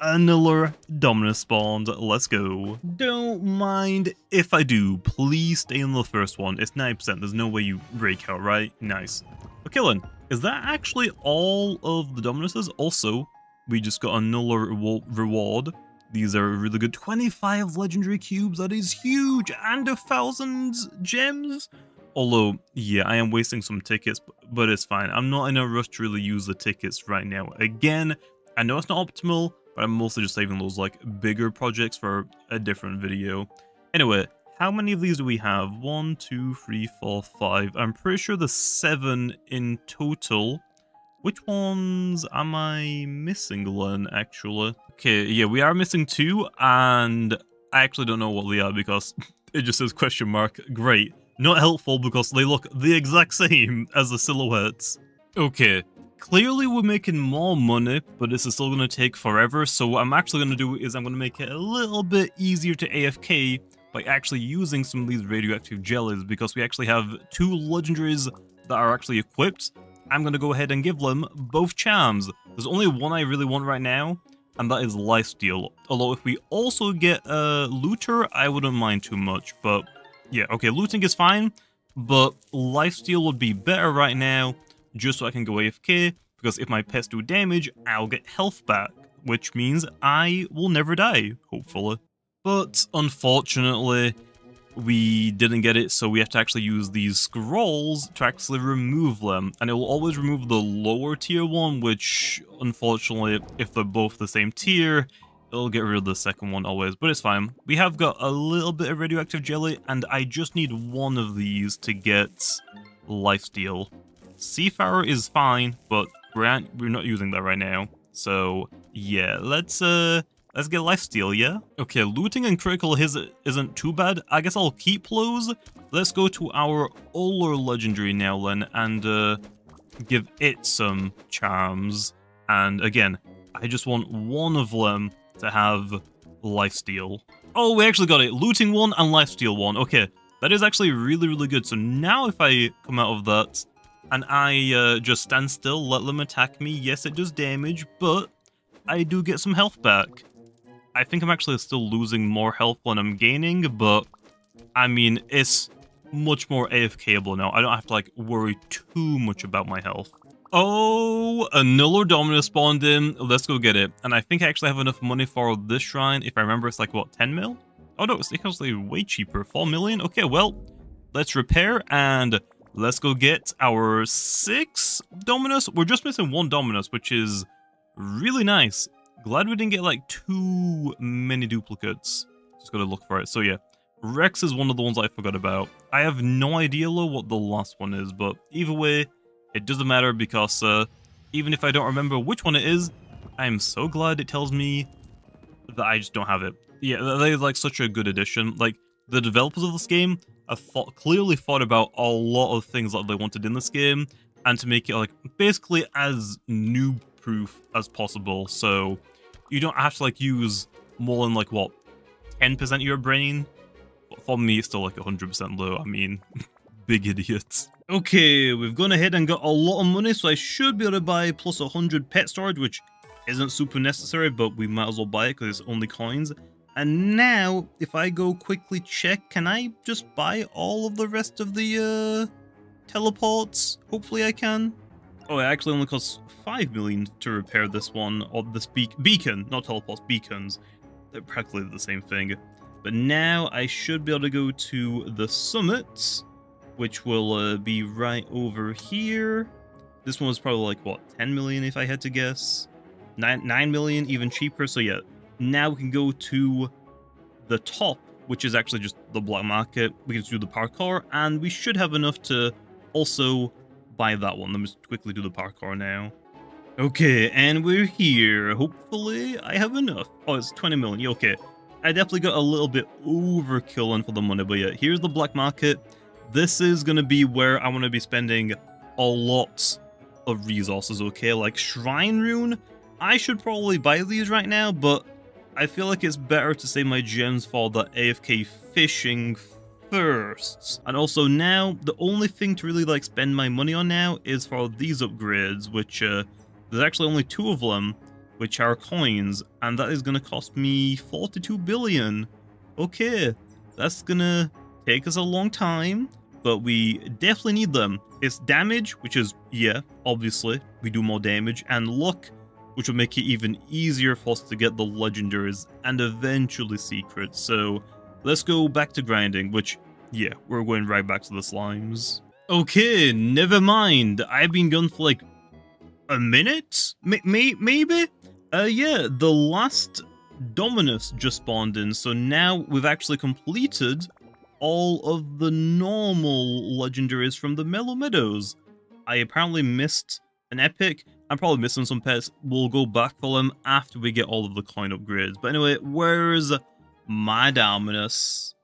another Dominus spawned. Let's go. Don't mind if I do. Please stay on the first one. It's 9%. There's no way you break out, right? Nice. Okay, then. Is that actually all of the Dominuses? Also, we just got a another reward. These are really good. 25 legendary cubes. That is huge. And a thousand gems. Although, yeah, I am wasting some tickets, but it's fine. I'm not in a rush to really use the tickets right now. Again, I know it's not optimal, but I'm mostly just saving those like bigger projects for a different video. Anyway, how many of these do we have? One, two, three, four, five. I'm pretty sure there's seven in total. Which ones am I missing, Len, actually? Okay, yeah, we are missing two, and I actually don't know what they are because it just says question mark. Great. Not helpful because they look the exact same as the silhouettes. Okay, clearly we're making more money, but this is still going to take forever, so what I'm actually going to do is I'm going to make it a little bit easier to AFK by actually using some of these radioactive jellies, because we actually have two legendaries that are actually equipped. I'm going to go ahead and give them both charms. There's only one I really want right now, and that is Lifesteal. Although if we also get a Looter, I wouldn't mind too much, but yeah, okay, looting is fine, but lifesteal would be better right now, just so I can go AFK, because if my pets do damage, I'll get health back, which means I will never die, hopefully. But unfortunately, we didn't get it, so we have to actually use these scrolls to actually remove them. And it will always remove the lower tier one, which unfortunately, if they're both the same tier, It'll get rid of the second one always, but it's fine. We have got a little bit of radioactive jelly, and I just need one of these to get lifesteal. Seafarer is fine, but we're, we're not using that right now. So, yeah, let's, uh, let's get lifesteal, yeah? Okay, looting and critical his isn't too bad. I guess I'll keep those. Let's go to our Oler legendary now, then, and, uh, give it some charms. And again, I just want one of them to have lifesteal. Oh, we actually got it. Looting one and lifesteal one. Okay, that is actually really, really good. So now if I come out of that and I uh, just stand still, let them attack me, yes, it does damage, but I do get some health back. I think I'm actually still losing more health than I'm gaining, but I mean, it's much more AFKable now. I don't have to like worry too much about my health. Oh, another Dominus spawned in. Let's go get it. And I think I actually have enough money for this shrine. If I remember, it's like, what, 10 mil? Oh, no, it's actually way cheaper. 4 million? Okay, well, let's repair and let's go get our six Dominus. We're just missing one Dominus, which is really nice. Glad we didn't get, like, too many duplicates. Just gotta look for it. So, yeah. Rex is one of the ones I forgot about. I have no idea, what the last one is, but either way, it doesn't matter because uh, even if I don't remember which one it is, I'm so glad it tells me that I just don't have it. Yeah, they're like such a good addition. Like, the developers of this game have thought, clearly thought about a lot of things that they wanted in this game, and to make it like basically as noob-proof as possible. So you don't have to like use more than like what 10% of your brain. But for me, it's still like 100% low. I mean, big idiots. Okay, we've gone ahead and got a lot of money, so I should be able to buy plus 100 pet storage, which isn't super necessary, but we might as well buy it because it's only coins. And now, if I go quickly check, can I just buy all of the rest of the uh, teleports? Hopefully I can. Oh, it actually only costs 5 million to repair this one, or this be beacon, not teleports, beacons. They're practically the same thing. But now I should be able to go to the summits which will uh, be right over here. This one was probably like, what, 10 million if I had to guess? 9, 9 million, even cheaper. So yeah, now we can go to the top, which is actually just the black market. We can do the parkour, and we should have enough to also buy that one. Let me quickly do the parkour now. Okay, and we're here. Hopefully I have enough. Oh, it's 20 million. Okay. I definitely got a little bit overkill on for the money, but yeah, here's the black market. This is going to be where I want to be spending a lot of resources, okay? Like Shrine Rune, I should probably buy these right now, but I feel like it's better to save my gems for the AFK fishing And also now, the only thing to really like spend my money on now is for these upgrades, which uh, there's actually only two of them, which are coins, and that is going to cost me 42 billion. Okay, that's going to take us a long time, but we definitely need them. It's damage, which is, yeah, obviously, we do more damage, and luck, which will make it even easier for us to get the legendaries and eventually secrets. So let's go back to grinding, which, yeah, we're going right back to the slimes. Okay, never mind. I've been gone for like a minute? May maybe? Uh, yeah, the last Dominus just spawned in, so now we've actually completed all of the normal legendaries from the Mellow Meadows. I apparently missed an epic. I'm probably missing some pets. We'll go back for them after we get all of the coin upgrades. But anyway, where's my Dominus?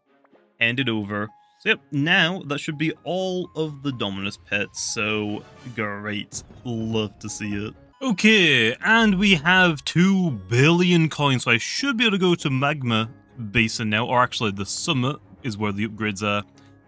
Hand it over. So yep, now that should be all of the Dominus pets, so great. Love to see it. Okay, and we have 2 billion coins, so I should be able to go to Magma Basin now, or actually the Summit is where the upgrades are,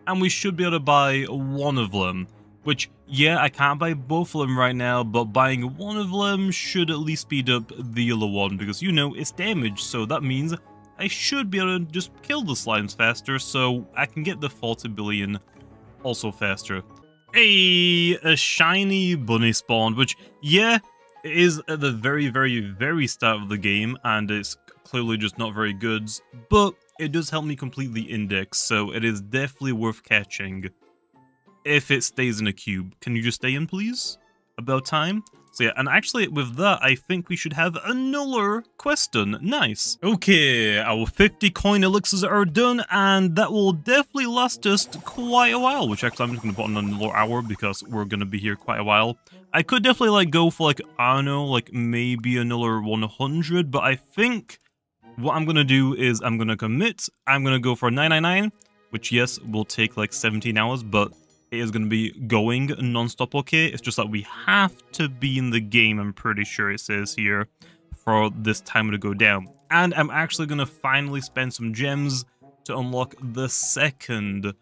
and we should be able to buy one of them. Which, yeah, I can't buy both of them right now, but buying one of them should at least speed up the other one, because, you know, it's damaged, so that means I should be able to just kill the slimes faster, so I can get the 40 billion also faster. Hey, a shiny bunny spawned, which, yeah, it is at the very, very, very start of the game, and it's clearly just not very good, but it does help me complete the index, so it is definitely worth catching. If it stays in a cube. Can you just stay in, please? About time? So yeah, and actually with that, I think we should have another question. Nice. Okay, our 50 coin elixirs are done, and that will definitely last us quite a while, which actually I'm just going to put on another hour because we're going to be here quite a while. I could definitely like go for like, I don't know, like maybe another 100, but I think what I'm going to do is I'm going to commit, I'm going to go for 999, which yes, will take like 17 hours, but it is going to be going non-stop okay. It's just that we have to be in the game, I'm pretty sure it says here, for this timer to go down. And I'm actually going to finally spend some gems to unlock the second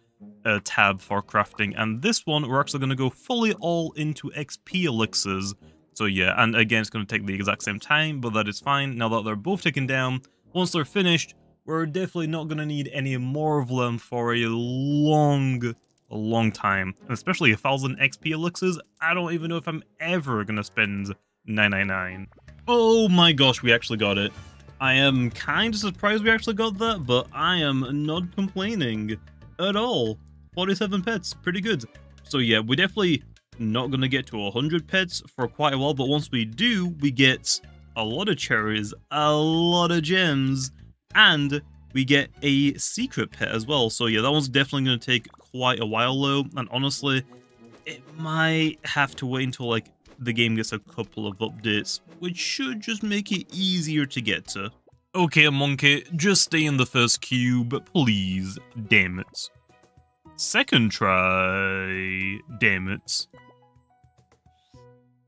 uh, tab for crafting. And this one, we're actually going to go fully all into XP elixirs. So yeah, and again, it's going to take the exact same time, but that is fine. Now that they're both taken down, once they're finished, we're definitely not going to need any more of them for a long a long time. And especially a thousand XP elixirs, I don't even know if I'm ever gonna spend 999. Oh my gosh, we actually got it. I am kind of surprised we actually got that, but I am not complaining at all. 47 pets, pretty good. So yeah, we're definitely not going to get to 100 pets for quite a while, but once we do, we get a lot of cherries, a lot of gems, and we get a secret pet as well. So yeah, that one's definitely going to take quite a while though, and honestly, it might have to wait until like the game gets a couple of updates, which should just make it easier to get to. Okay, monkey, just stay in the first cube, please. Damn it. Second try. Damn it.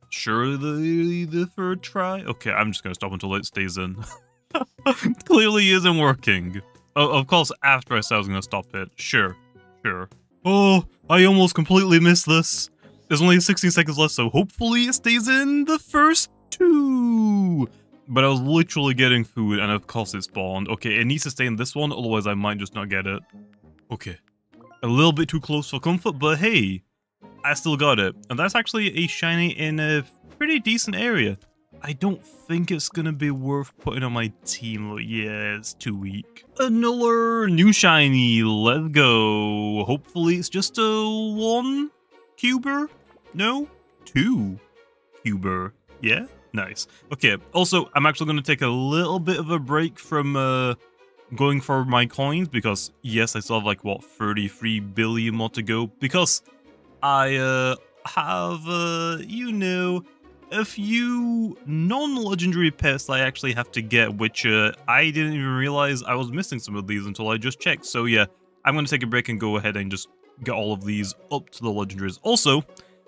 Surely the third try? Okay, I'm just gonna stop until it stays in. Clearly isn't working. Oh, of course, after I said I was gonna stop it. Sure. Sure. Oh, I almost completely missed this. There's only 16 seconds left, so hopefully it stays in the first two. But I was literally getting food, and of course it spawned. Okay, it needs to stay in this one, otherwise I might just not get it. Okay. A little bit too close for comfort, but hey, I still got it. And that's actually a shiny in a pretty decent area. I don't think it's gonna be worth putting on my team. Yeah, it's too weak. Another new shiny. Let's go. Hopefully it's just a one cuber? No? Two cuber. Yeah? Nice. Okay, also, I'm actually going to take a little bit of a break from uh, going for my coins because, yes, I still have like, what, 33 billion more to go because I uh, have, uh, you know, a few non-legendary pets I actually have to get, which uh, I didn't even realize I was missing some of these until I just checked. So yeah, I'm going to take a break and go ahead and just get all of these up to the legendaries. Also,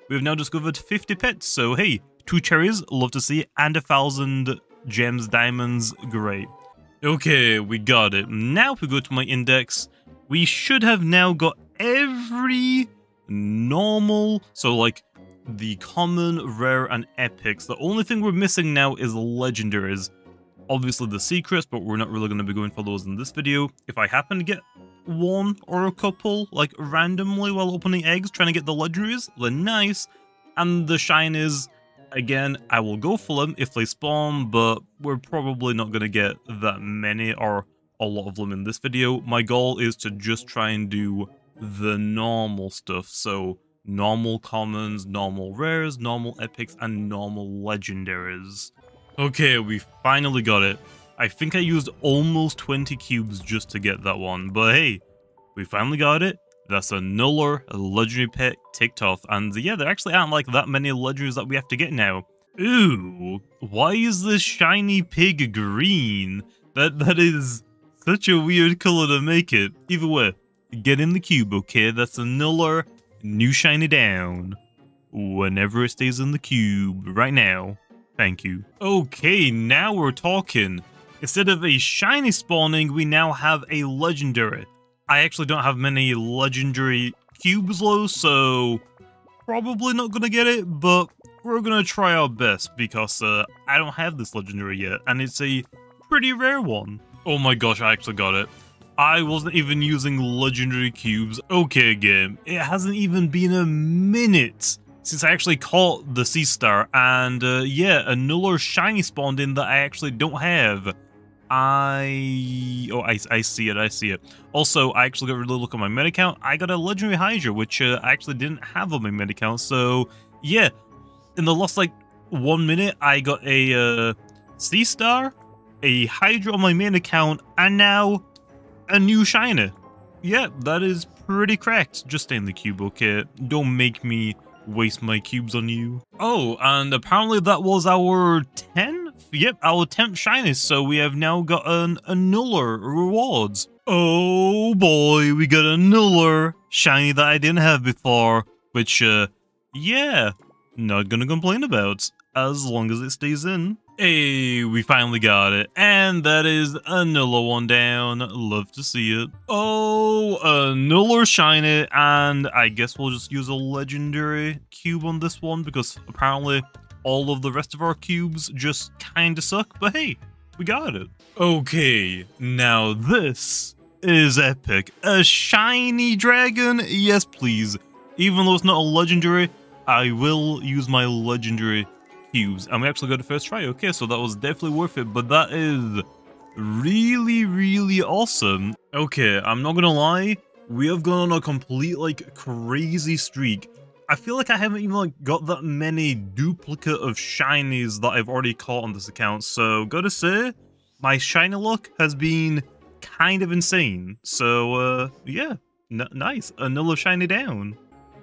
we've now discovered 50 pets, so hey, two cherries, love to see, and a thousand gems, diamonds, great. Okay, we got it. Now if we go to my index, we should have now got every normal, so like the common, rare, and epics. The only thing we're missing now is legendaries. Obviously the secrets, but we're not really going to be going for those in this video. If I happen to get one or a couple, like randomly while opening eggs, trying to get the legendaries, then nice. And the shinies, again, I will go for them if they spawn, but we're probably not going to get that many or a lot of them in this video. My goal is to just try and do the normal stuff, so normal commons, normal rares, normal epics, and normal legendaries. Okay, we finally got it. I think I used almost 20 cubes just to get that one, but hey, we finally got it. That's a Nuller, legendary pet ticked off, and yeah, there actually aren't like that many legendaries that we have to get now. Ooh, why is this shiny pig green? That That is such a weird color to make it. Either way, get in the cube, okay? That's a Nuller, new shiny down. Whenever it stays in the cube, right now. Thank you. Okay, now we're talking. Instead of a shiny spawning, we now have a legendary. I actually don't have many legendary cubes though, so probably not gonna get it, but we're gonna try our best because uh, I don't have this legendary yet, and it's a pretty rare one. Oh my gosh, I actually got it. I wasn't even using legendary cubes. Okay, game. It hasn't even been a minute since I actually caught the Sea Star, and uh, yeah, a Nuller Shiny spawned in that I actually don't have. I... Oh, I, I see it, I see it. Also, I actually got a really look at my meta account. I got a Legendary Hydra, which uh, I actually didn't have on my meta account, so yeah. In the last, like, one minute, I got a uh, Sea Star, a Hydra on my main account, and now a new Shiner. Yeah, that is pretty cracked. Just stay in the cube, okay? Don't make me waste my cubes on you. Oh, and apparently that was our 10th? Yep, our 10th shinies, so we have now got an, a Nuller rewards. Oh boy, we got a Nuller shiny that I didn't have before, which, uh, yeah, not gonna complain about, as long as it stays in. Hey, we finally got it. And that is another one down. Love to see it. Oh, another shiny. And I guess we'll just use a legendary cube on this one because apparently all of the rest of our cubes just kinda suck. But hey, we got it. Okay, now this is epic. A shiny dragon? Yes, please. Even though it's not a legendary, I will use my legendary cubes, and we actually got a first try. Okay, so that was definitely worth it, but that is really, really awesome. Okay, I'm not gonna lie, we have gone on a complete, like, crazy streak. I feel like I haven't even, like, got that many duplicate of shinies that I've already caught on this account, so gotta say, my shiny luck has been kind of insane. So, uh, yeah, nice. Another shiny down.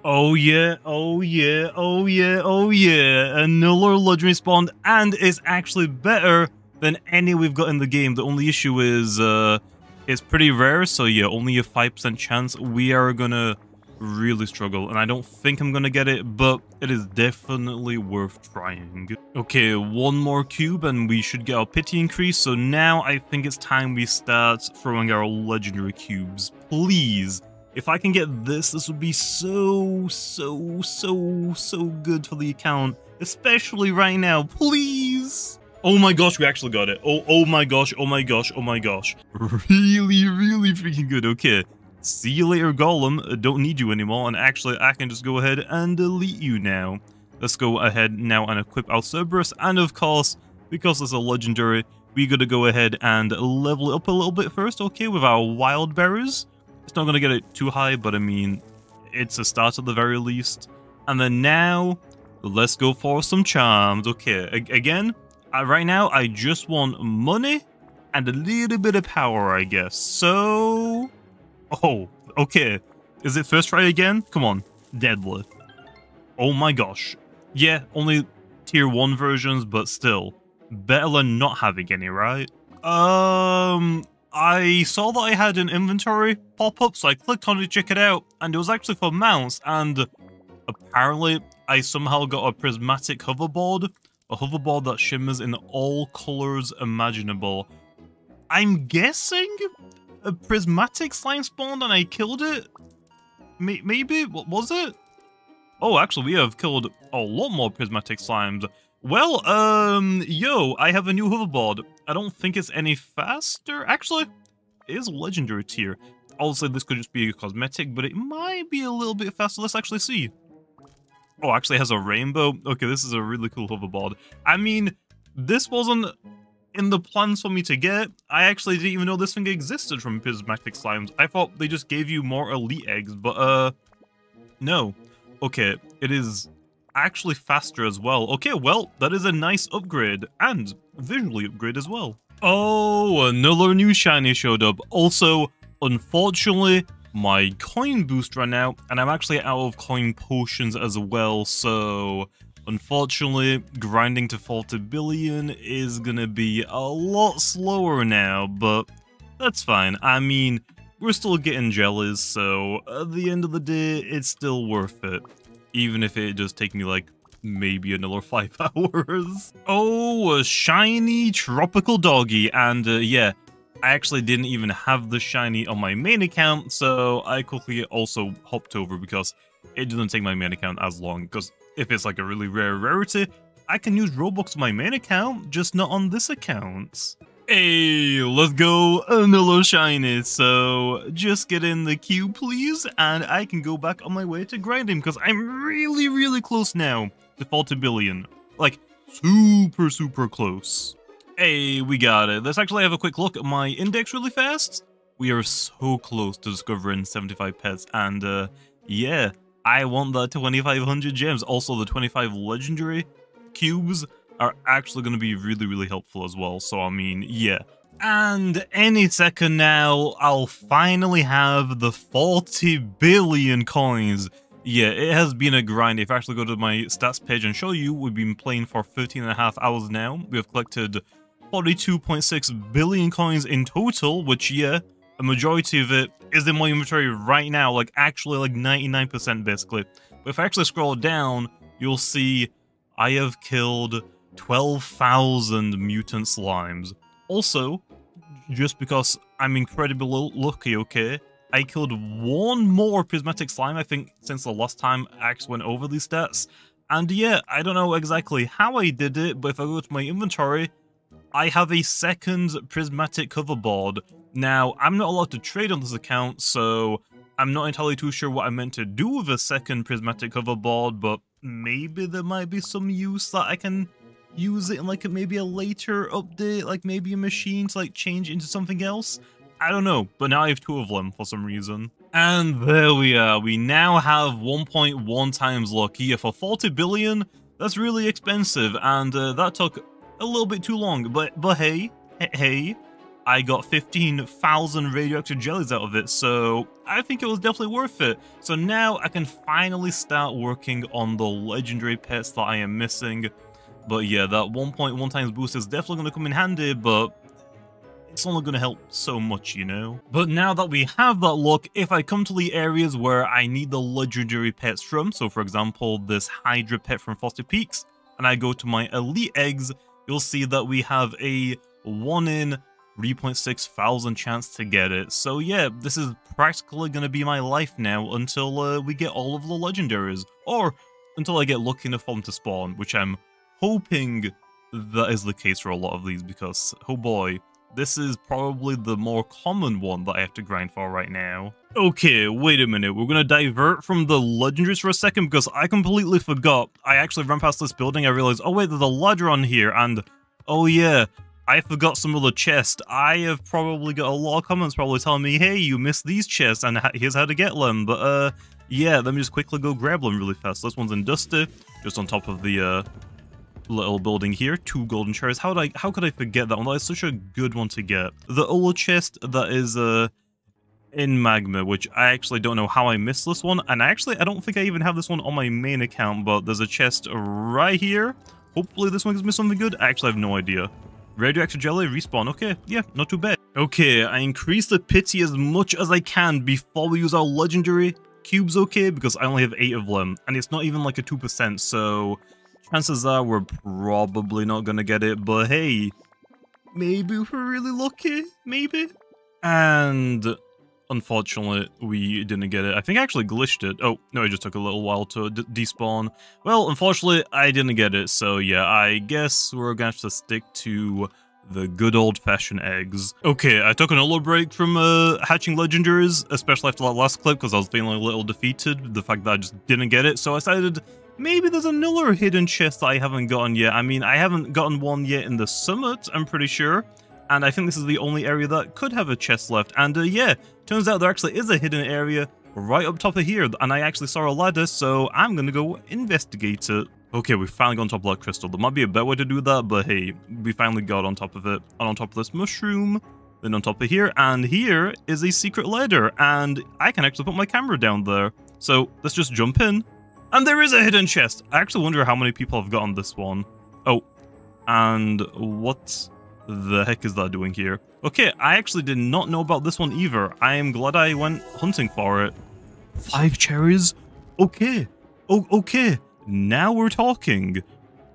Oh yeah, oh yeah, oh yeah, oh yeah. Another legendary spawn, and it's actually better than any we've got in the game. The only issue is, uh, it's pretty rare, so yeah, only a 5% chance. We are gonna really struggle, and I don't think I'm gonna get it, but it is definitely worth trying. Okay, one more cube, and we should get our pity increase, so now I think it's time we start throwing our legendary cubes. Please if I can get this, this would be so, so, so, so good for the account. Especially right now, please! Oh my gosh, we actually got it. Oh, oh my gosh, oh my gosh, oh my gosh. Really, really freaking good. Okay. See you later, Golem. Uh, don't need you anymore, and actually, I can just go ahead and delete you now. Let's go ahead now and equip our Cerberus, and of course, because it's a legendary, we gotta go ahead and level it up a little bit first, okay, with our Wild Berries. It's not going to get it too high, but I mean, it's a start at the very least. And then now, let's go for some charms. Okay, again, uh, right now, I just want money and a little bit of power, I guess. So... Oh, okay. Is it first try again? Come on. Deadlift. Oh my gosh. Yeah, only tier 1 versions, but still. Better than not having any, right? Um, I saw that I had an inventory pop up, so I clicked on it to check it out, and it was actually for mounts, and apparently I somehow got a prismatic hoverboard, a hoverboard that shimmers in all colors imaginable. I'm guessing a prismatic slime spawned and I killed it? Maybe? What was it? Oh, actually, we have killed a lot more prismatic slimes. Well, um, yo, I have a new hoverboard. I don't think it's any faster. Actually, it is legendary tier. Also, this could just be a cosmetic, but it might be a little bit faster. Let's actually see. Oh, actually has a rainbow. Okay, this is a really cool hoverboard. I mean, this wasn't in the plans for me to get. I actually didn't even know this thing existed from Prismatic Slimes. I thought they just gave you more elite eggs, but uh, no. Okay, it is actually faster as well. Okay, well, that is a nice upgrade, and visually upgrade as well. Oh, another new shiny showed up. Also, unfortunately, my coin boost ran out, and I'm actually out of coin potions as well, so unfortunately, grinding to 40 billion is gonna be a lot slower now, but that's fine. I mean, we're still getting jellies, so at the end of the day, it's still worth it. Even if it does take me like maybe another five hours. Oh, a shiny tropical doggy, and uh, yeah, I actually didn't even have the shiny on my main account, so I quickly also hopped over because it doesn't take my main account as long, because if it's like a really rare rarity, I can use Robux on my main account, just not on this account. Hey, let's go another shiny, so just get in the queue please, and I can go back on my way to grind him because I'm really, really close now to 40 billion. Like, super, super close. Hey, we got it. Let's actually have a quick look at my index really fast. We are so close to discovering 75 pets, and uh, yeah, I want the 2500 gems. Also, the 25 legendary cubes are actually going to be really, really helpful as well. So, I mean, yeah. And any second now, I'll finally have the 40 billion coins. Yeah, it has been a grind. If I actually go to my stats page and show you, we've been playing for 13 and a half hours now. We have collected 42.6 billion coins in total, which, yeah, a majority of it is in my inventory right now, like actually like 99% basically. But if I actually scroll down, you'll see I have killed 12,000 mutant slimes. Also, just because I'm incredibly lucky, okay, I killed one more prismatic slime, I think, since the last time Axe went over these stats. And yeah, I don't know exactly how I did it, but if I go to my inventory, I have a second prismatic hoverboard. Now, I'm not allowed to trade on this account, so I'm not entirely too sure what I meant to do with a second prismatic hoverboard, but maybe there might be some use that I can use it in like a, maybe a later update, like maybe a machine to like change into something else. I don't know, but now I have two of them for some reason. And there we are, we now have 1.1 times lucky. For 40 billion, that's really expensive, and uh, that took a little bit too long, but but hey, hey, I got 15,000 radioactive jellies out of it, so I think it was definitely worth it. So now I can finally start working on the legendary pets that I am missing. But yeah, that 1.1 times boost is definitely going to come in handy, but it's only going to help so much, you know? But now that we have that look, if I come to the areas where I need the legendary pets from, so for example, this Hydra pet from Frosty Peaks, and I go to my elite eggs, you'll see that we have a 1 in 3.6 thousand chance to get it. So yeah, this is practically going to be my life now until uh, we get all of the legendaries. Or until I get lucky enough for them to spawn, which I'm hoping that is the case for a lot of these because, oh boy, this is probably the more common one that I have to grind for right now. Okay, wait a minute. We're gonna divert from the legendaries for a second because I completely forgot. I actually ran past this building, I realized, oh wait, there's a ladder on here, and oh yeah, I forgot some of the chest. I have probably got a lot of comments probably telling me, hey, you missed these chests, and here's how to get them. But uh, yeah, let me just quickly go grab them really fast. This one's in Dusty, just on top of the uh, little building here. Two golden chairs. How did I? How could I forget that one? That is such a good one to get. The Ola chest that is uh in magma, which I actually don't know how I missed this one, and actually I don't think I even have this one on my main account. But there's a chest right here. Hopefully this one gives me something good. I actually have no idea. Radioactive jelly respawn. Okay, yeah, not too bad. Okay, I increase the pity as much as I can before we use our legendary cubes. Okay, because I only have eight of them, and it's not even like a two percent. So chances are we're probably not gonna get it, but hey, maybe we're really lucky, maybe? And unfortunately, we didn't get it. I think I actually glitched it. Oh, no, it just took a little while to despawn. Well, unfortunately, I didn't get it, so yeah, I guess we're gonna have to stick to the good old-fashioned eggs. Okay, I took an little break from uh, hatching legendaries, especially after that last clip, because I was feeling a little defeated, the fact that I just didn't get it, so I decided maybe there's another hidden chest that I haven't gotten yet. I mean, I haven't gotten one yet in the summit, I'm pretty sure, and I think this is the only area that could have a chest left, and uh, yeah, turns out there actually is a hidden area right up top of here, and I actually saw a ladder, so I'm gonna go investigate it. Okay, we finally got on top of that crystal. There might be a better way to do that, but hey, we finally got on top of it. And on top of this mushroom, then on top of here, and here is a secret ladder, and I can actually put my camera down there. So let's just jump in. And there is a hidden chest. I actually wonder how many people have gotten this one. Oh, and what the heck is that doing here? Okay, I actually did not know about this one either. I am glad I went hunting for it. Five cherries? Okay. Oh, okay. Now we're talking.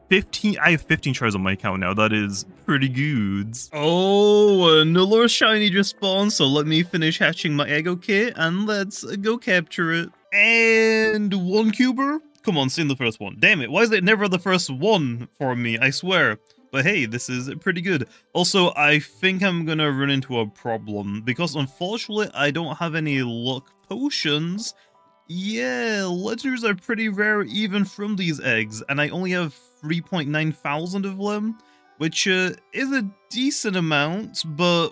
15, I have 15 cherries on my account now, that is pretty good. Oh, another shiny just spawned, so let me finish hatching my egg, okay? And let's go capture it. And one cuber? Come on, seen the first one. Damn it, why is it never the first one for me, I swear. But hey, this is pretty good. Also, I think I'm gonna run into a problem, because unfortunately I don't have any luck potions, yeah, legendaries are pretty rare even from these eggs, and I only have 3.9 thousand of them, which uh, is a decent amount, but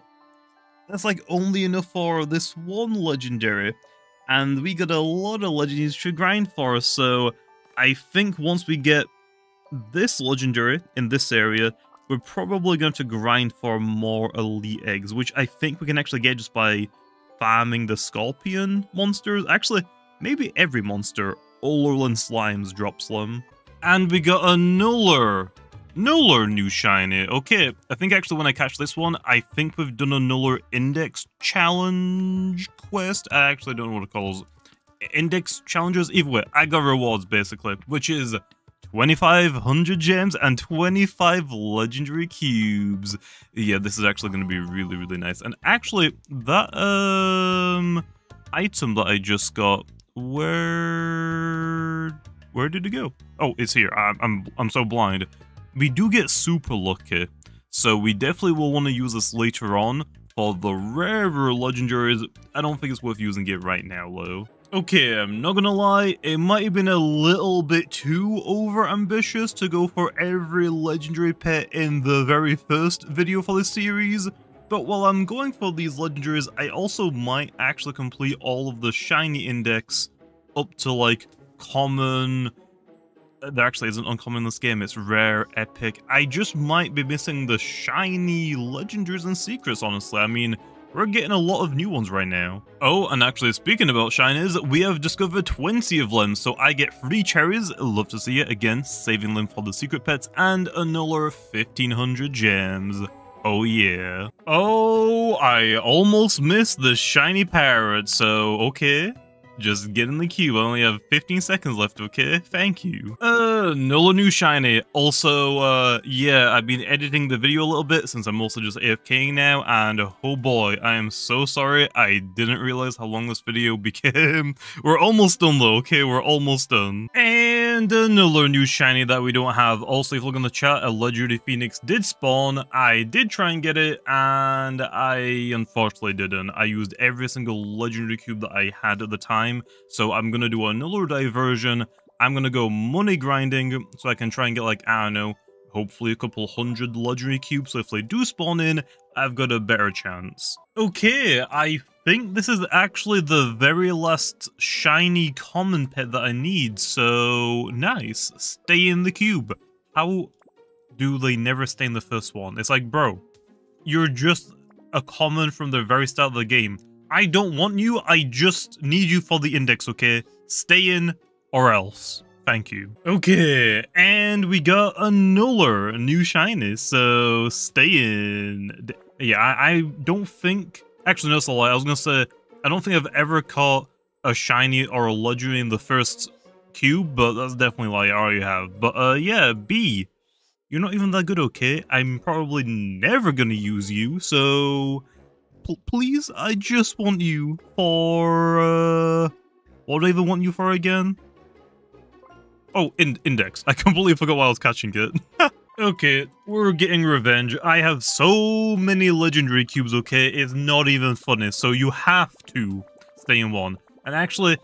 that's like only enough for this one legendary. And we got a lot of legendaries to grind for, so I think once we get this legendary in this area, we're probably going to grind for more elite eggs, which I think we can actually get just by farming the scorpion monsters. Actually, maybe every monster, Ololan Slimes drops them. And we got a Nuller. New shiny. Okay, I think actually when I catch this one, I think we've done a Nuller Index Challenge quest. I actually don't know what it calls. Index challenges? Either way, I got rewards basically, which is 2500 gems and 25 legendary cubes. Yeah, this is actually going to be really, really nice. And actually, that um item that I just got where where did it go? Oh, it's here. I'm I'm I'm so blind. We do get super lucky, so we definitely will want to use this later on. For the rarer legendaries, I don't think it's worth using it right now, though. Okay, I'm not gonna lie, it might have been a little bit too over ambitious to go for every legendary pet in the very first video for this series, but while I'm going for these legendaries, I also might actually complete all of the shiny index up to like common. There actually isn't uncommon in this game, it's rare, epic. I just might be missing the shiny legendaries and secrets, honestly. I mean, we're getting a lot of new ones right now. Oh, and actually speaking about shinies, we have discovered 20 of them, so I get 3 cherries, love to see it, again, saving them for the secret pets, and another 1500 gems. Oh yeah. Oh, I almost missed the shiny parrot, so okay. Just get in the queue. I only have 15 seconds left, okay? Thank you. Uh, Nola New Shiny. Also, uh, yeah, I've been editing the video a little bit since I'm also just AFKing now, and oh boy, I am so sorry. I didn't realize how long this video became. We're almost done though, okay? We're almost done. And another new shiny that we don't have. Also, if you look in the chat, a Legendary Phoenix did spawn. I did try and get it, and I unfortunately didn't. I used every single Legendary Cube that I had at the time time. So I'm going to do another diversion. I'm going to go money grinding so I can try and get like, I don't know, hopefully a couple hundred legendary cubes. So if they do spawn in, I've got a better chance. Okay, I think this is actually the very last shiny common pet that I need. So nice. Stay in the cube. How do they never stay in the first one? It's like, bro, you're just a common from the very start of the game. I don't want you. I just need you for the index, okay? Stay in or else. Thank you. Okay, and we got a Nuller, a new shiny, so stay in. Yeah, I, I don't think... Actually, no, it's a lie. I was going to say, I don't think I've ever caught a shiny or a legendary in the first cube, but that's definitely like I already have. But uh, yeah, B, you're not even that good, okay? I'm probably never going to use you, so please, I just want you for, uh... What do I even want you for again? Oh, in index. I completely forgot why I was catching it. okay, we're getting revenge. I have so many legendary cubes, okay? It's not even funny, so you have to stay in one. And actually,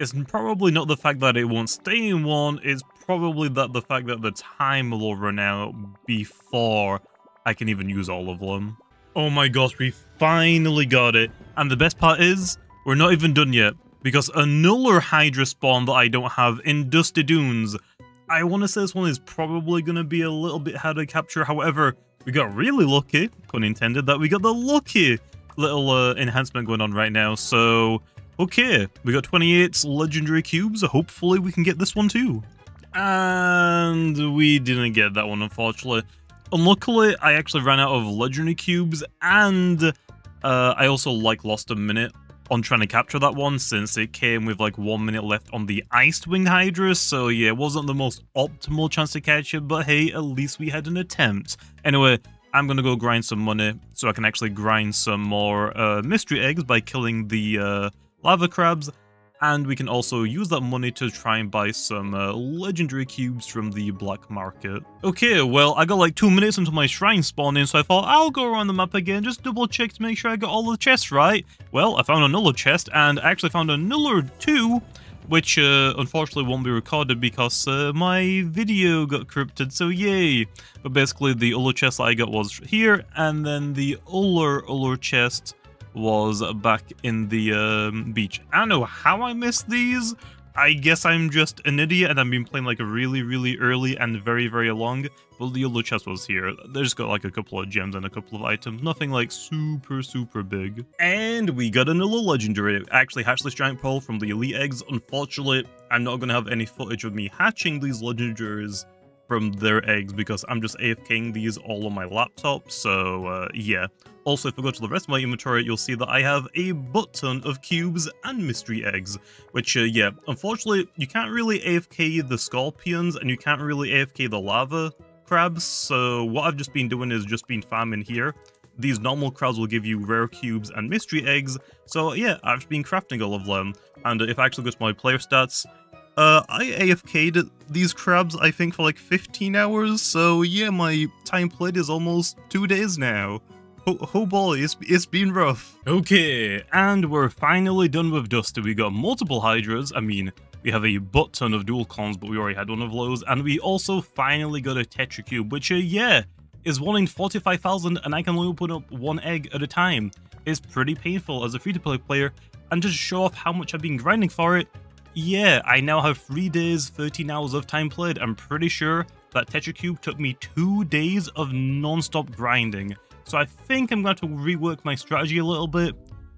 it's probably not the fact that it won't stay in one, it's probably that the fact that the time will run out before I can even use all of them. Oh my gosh, we finally got it. And the best part is, we're not even done yet because another Hydra spawn that I don't have in Dusty Dunes. I want to say this one is probably going to be a little bit harder to capture. However, we got really lucky, pun intended, that we got the lucky little uh, enhancement going on right now. So, okay, we got 28 legendary cubes. Hopefully we can get this one too. And we didn't get that one, unfortunately. Unluckily, I actually ran out of legendary cubes and uh, I also like lost a minute on trying to capture that one since it came with like one minute left on the iced winged hydra. So yeah it wasn't the most optimal chance to catch it but hey at least we had an attempt. Anyway i'm gonna go grind some money so i can actually grind some more uh, mystery eggs by killing the uh, lava crabs and we can also use that money to try and buy some uh, legendary cubes from the black market. Okay, well, I got like two minutes until my shrine spawned in, so I thought I'll go around the map again, just double check to make sure I got all the chests right. Well, I found another chest, and I actually found another two, which uh, unfortunately won't be recorded because uh, my video got corrupted, so yay. But basically, the other chest I got was here, and then the other other chest was back in the um, beach. I don't know how I missed these. I guess I'm just an idiot and I've been playing like really, really early and very, very long. But the yellow chest was here. They just got like a couple of gems and a couple of items. Nothing like super, super big. And we got another legendary. Actually hatched this giant pearl from the elite eggs. Unfortunately, I'm not going to have any footage of me hatching these legendaries from their eggs because I'm just AFKing these all on my laptop. So uh, yeah. Also, if I go to the rest of my inventory, you'll see that I have a butt ton of cubes and mystery eggs, which, uh, yeah, unfortunately, you can't really AFK the scorpions, and you can't really AFK the lava crabs, so what I've just been doing is just been farming here. These normal crabs will give you rare cubes and mystery eggs, so yeah, I've been crafting all of them, and if I actually go to my player stats, uh, I AFK'd these crabs, I think, for like 15 hours, so yeah, my time played is almost two days now. Oh, oh boy, it's, it's been rough. Okay, and we're finally done with Dusty. We got multiple Hydras. I mean, we have a butt ton of dual cons, but we already had one of those. And we also finally got a Tetra Cube, which, uh, yeah, is one in 45,000 and I can only open up one egg at a time. It's pretty painful as a free-to-play player. And just show off how much I've been grinding for it, yeah, I now have 3 days, 13 hours of time played. I'm pretty sure that Tetra Cube took me 2 days of non-stop grinding. So I think I'm going to rework my strategy a little bit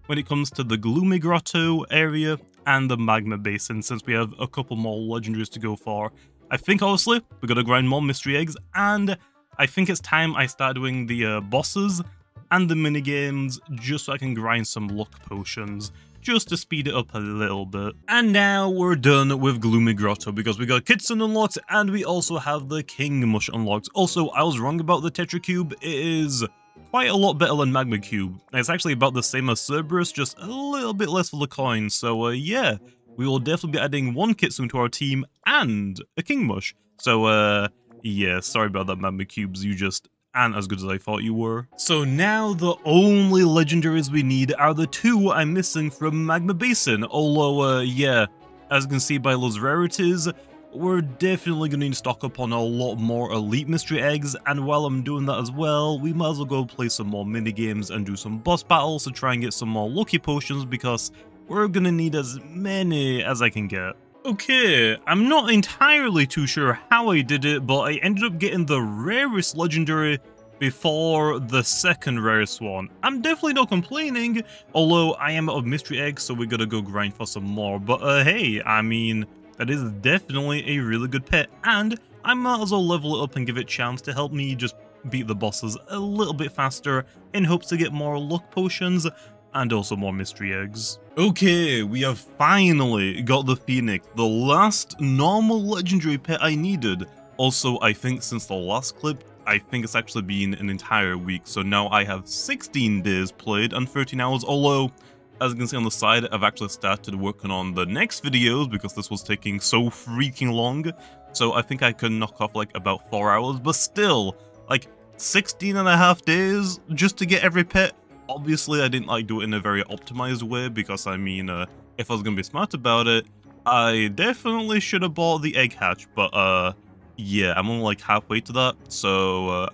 when it comes to the Gloomy Grotto area and the Magma Basin, since we have a couple more legendaries to go for. I think, honestly, we got to grind more Mystery Eggs, and I think it's time I start doing the uh, bosses and the minigames just so I can grind some luck potions just to speed it up a little bit. And now we're done with Gloomy Grotto because we got Kitsune unlocked and we also have the King Mush unlocked. Also, I was wrong about the Tetra Cube. It is quite a lot better than Magma Cube. It's actually about the same as Cerberus, just a little bit less for the coins, so uh, yeah, we will definitely be adding one Kitsune to our team and a King Mush. So uh, yeah, sorry about that Magma Cubes, you just aren't as good as I thought you were. So now the only legendaries we need are the two I'm missing from Magma Basin, although uh, yeah, as you can see by those rarities, we're definitely going to need to stock up on a lot more Elite Mystery Eggs, and while I'm doing that as well, we might as well go play some more minigames and do some boss battles to try and get some more Lucky Potions, because we're going to need as many as I can get. Okay, I'm not entirely too sure how I did it, but I ended up getting the rarest legendary before the second rarest one. I'm definitely not complaining, although I am out of mystery eggs, so we gotta go grind for some more. But uh, hey, I mean, that is definitely a really good pet, and I might as well level it up and give it chance to help me just beat the bosses a little bit faster in hopes to get more luck potions and also more mystery eggs. Okay, we have finally got the Phoenix, the last normal legendary pet I needed. Also, I think since the last clip, I think it's actually been an entire week. So now I have 16 days played and 13 hours, although as you can see on the side, I've actually started working on the next videos because this was taking so freaking long. So I think I can knock off like about 4 hours, but still, like 16 and a half days just to get every pet. Obviously, I didn't like do it in a very optimized way because I mean, uh, if I was to be smart about it, I definitely should have bought the egg hatch, but uh, yeah, I'm only like halfway to that. So uh,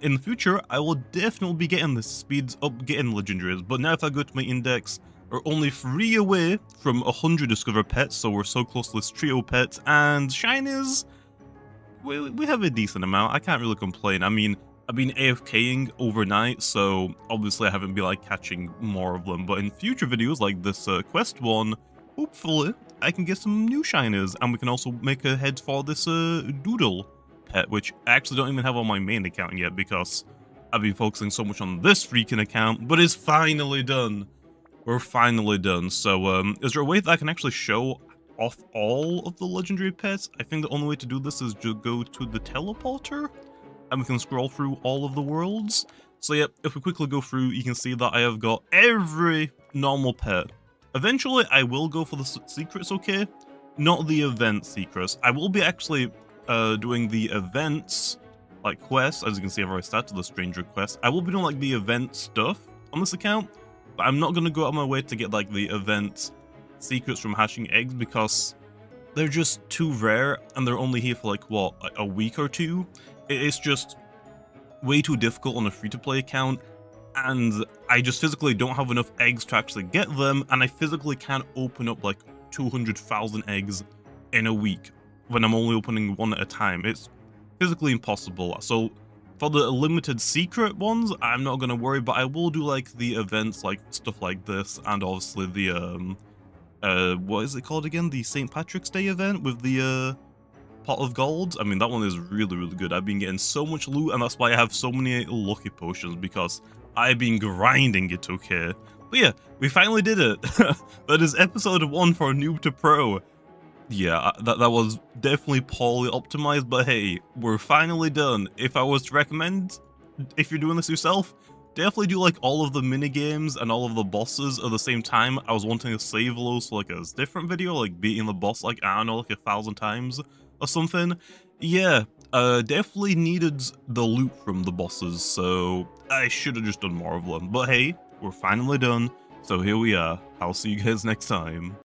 in the future, I will definitely be getting the speeds up, getting legendaries. But now if I go to my index, we're only three away from 100 discovered pets, so we're so close to this trio pets, And shinies, we, we have a decent amount. I can't really complain. I mean, I've been AFKing overnight, so obviously I haven't been like catching more of them. But in future videos like this uh, quest one, hopefully I can get some new shiners, and we can also make a head for this uh, doodle pet, which I actually don't even have on my main account yet because I've been focusing so much on this freaking account, but it's finally done. We're finally done. So, um, is there a way that I can actually show off all of the legendary pets? I think the only way to do this is to go to the teleporter, and we can scroll through all of the worlds. So yeah, if we quickly go through, you can see that I have got every normal pet. Eventually, I will go for the secrets, okay? Not the event secrets. I will be actually uh, doing the events, like quests, as you can see I've already started the stranger quest. I will be doing like the event stuff on this account, but I'm not going to go out of my way to get like the event secrets from hatching eggs because they're just too rare and they're only here for like, what, a week or two? It's just way too difficult on a free-to-play account and I just physically don't have enough eggs to actually get them and I physically can't open up like 200,000 eggs in a week when I'm only opening one at a time. It's physically impossible. So for the limited secret ones, I'm not going to worry, but I will do like the events, like stuff like this, and obviously the, um, uh, what is it called again? The St. Patrick's Day event with the, uh, pot of gold. I mean, that one is really, really good. I've been getting so much loot, and that's why I have so many lucky potions, because I've been grinding it, okay? But yeah, we finally did it. that is episode 1 for Noob to Pro yeah, uh, that, that was definitely poorly optimized, but hey, we're finally done. If I was to recommend, if you're doing this yourself, definitely do like all of the mini games and all of the bosses at the same time. I was wanting to save those for like a different video, like beating the boss like, I don't know, like a thousand times or something. Yeah, uh, definitely needed the loot from the bosses, so I should have just done more of them. But hey, we're finally done, so here we are. I'll see you guys next time.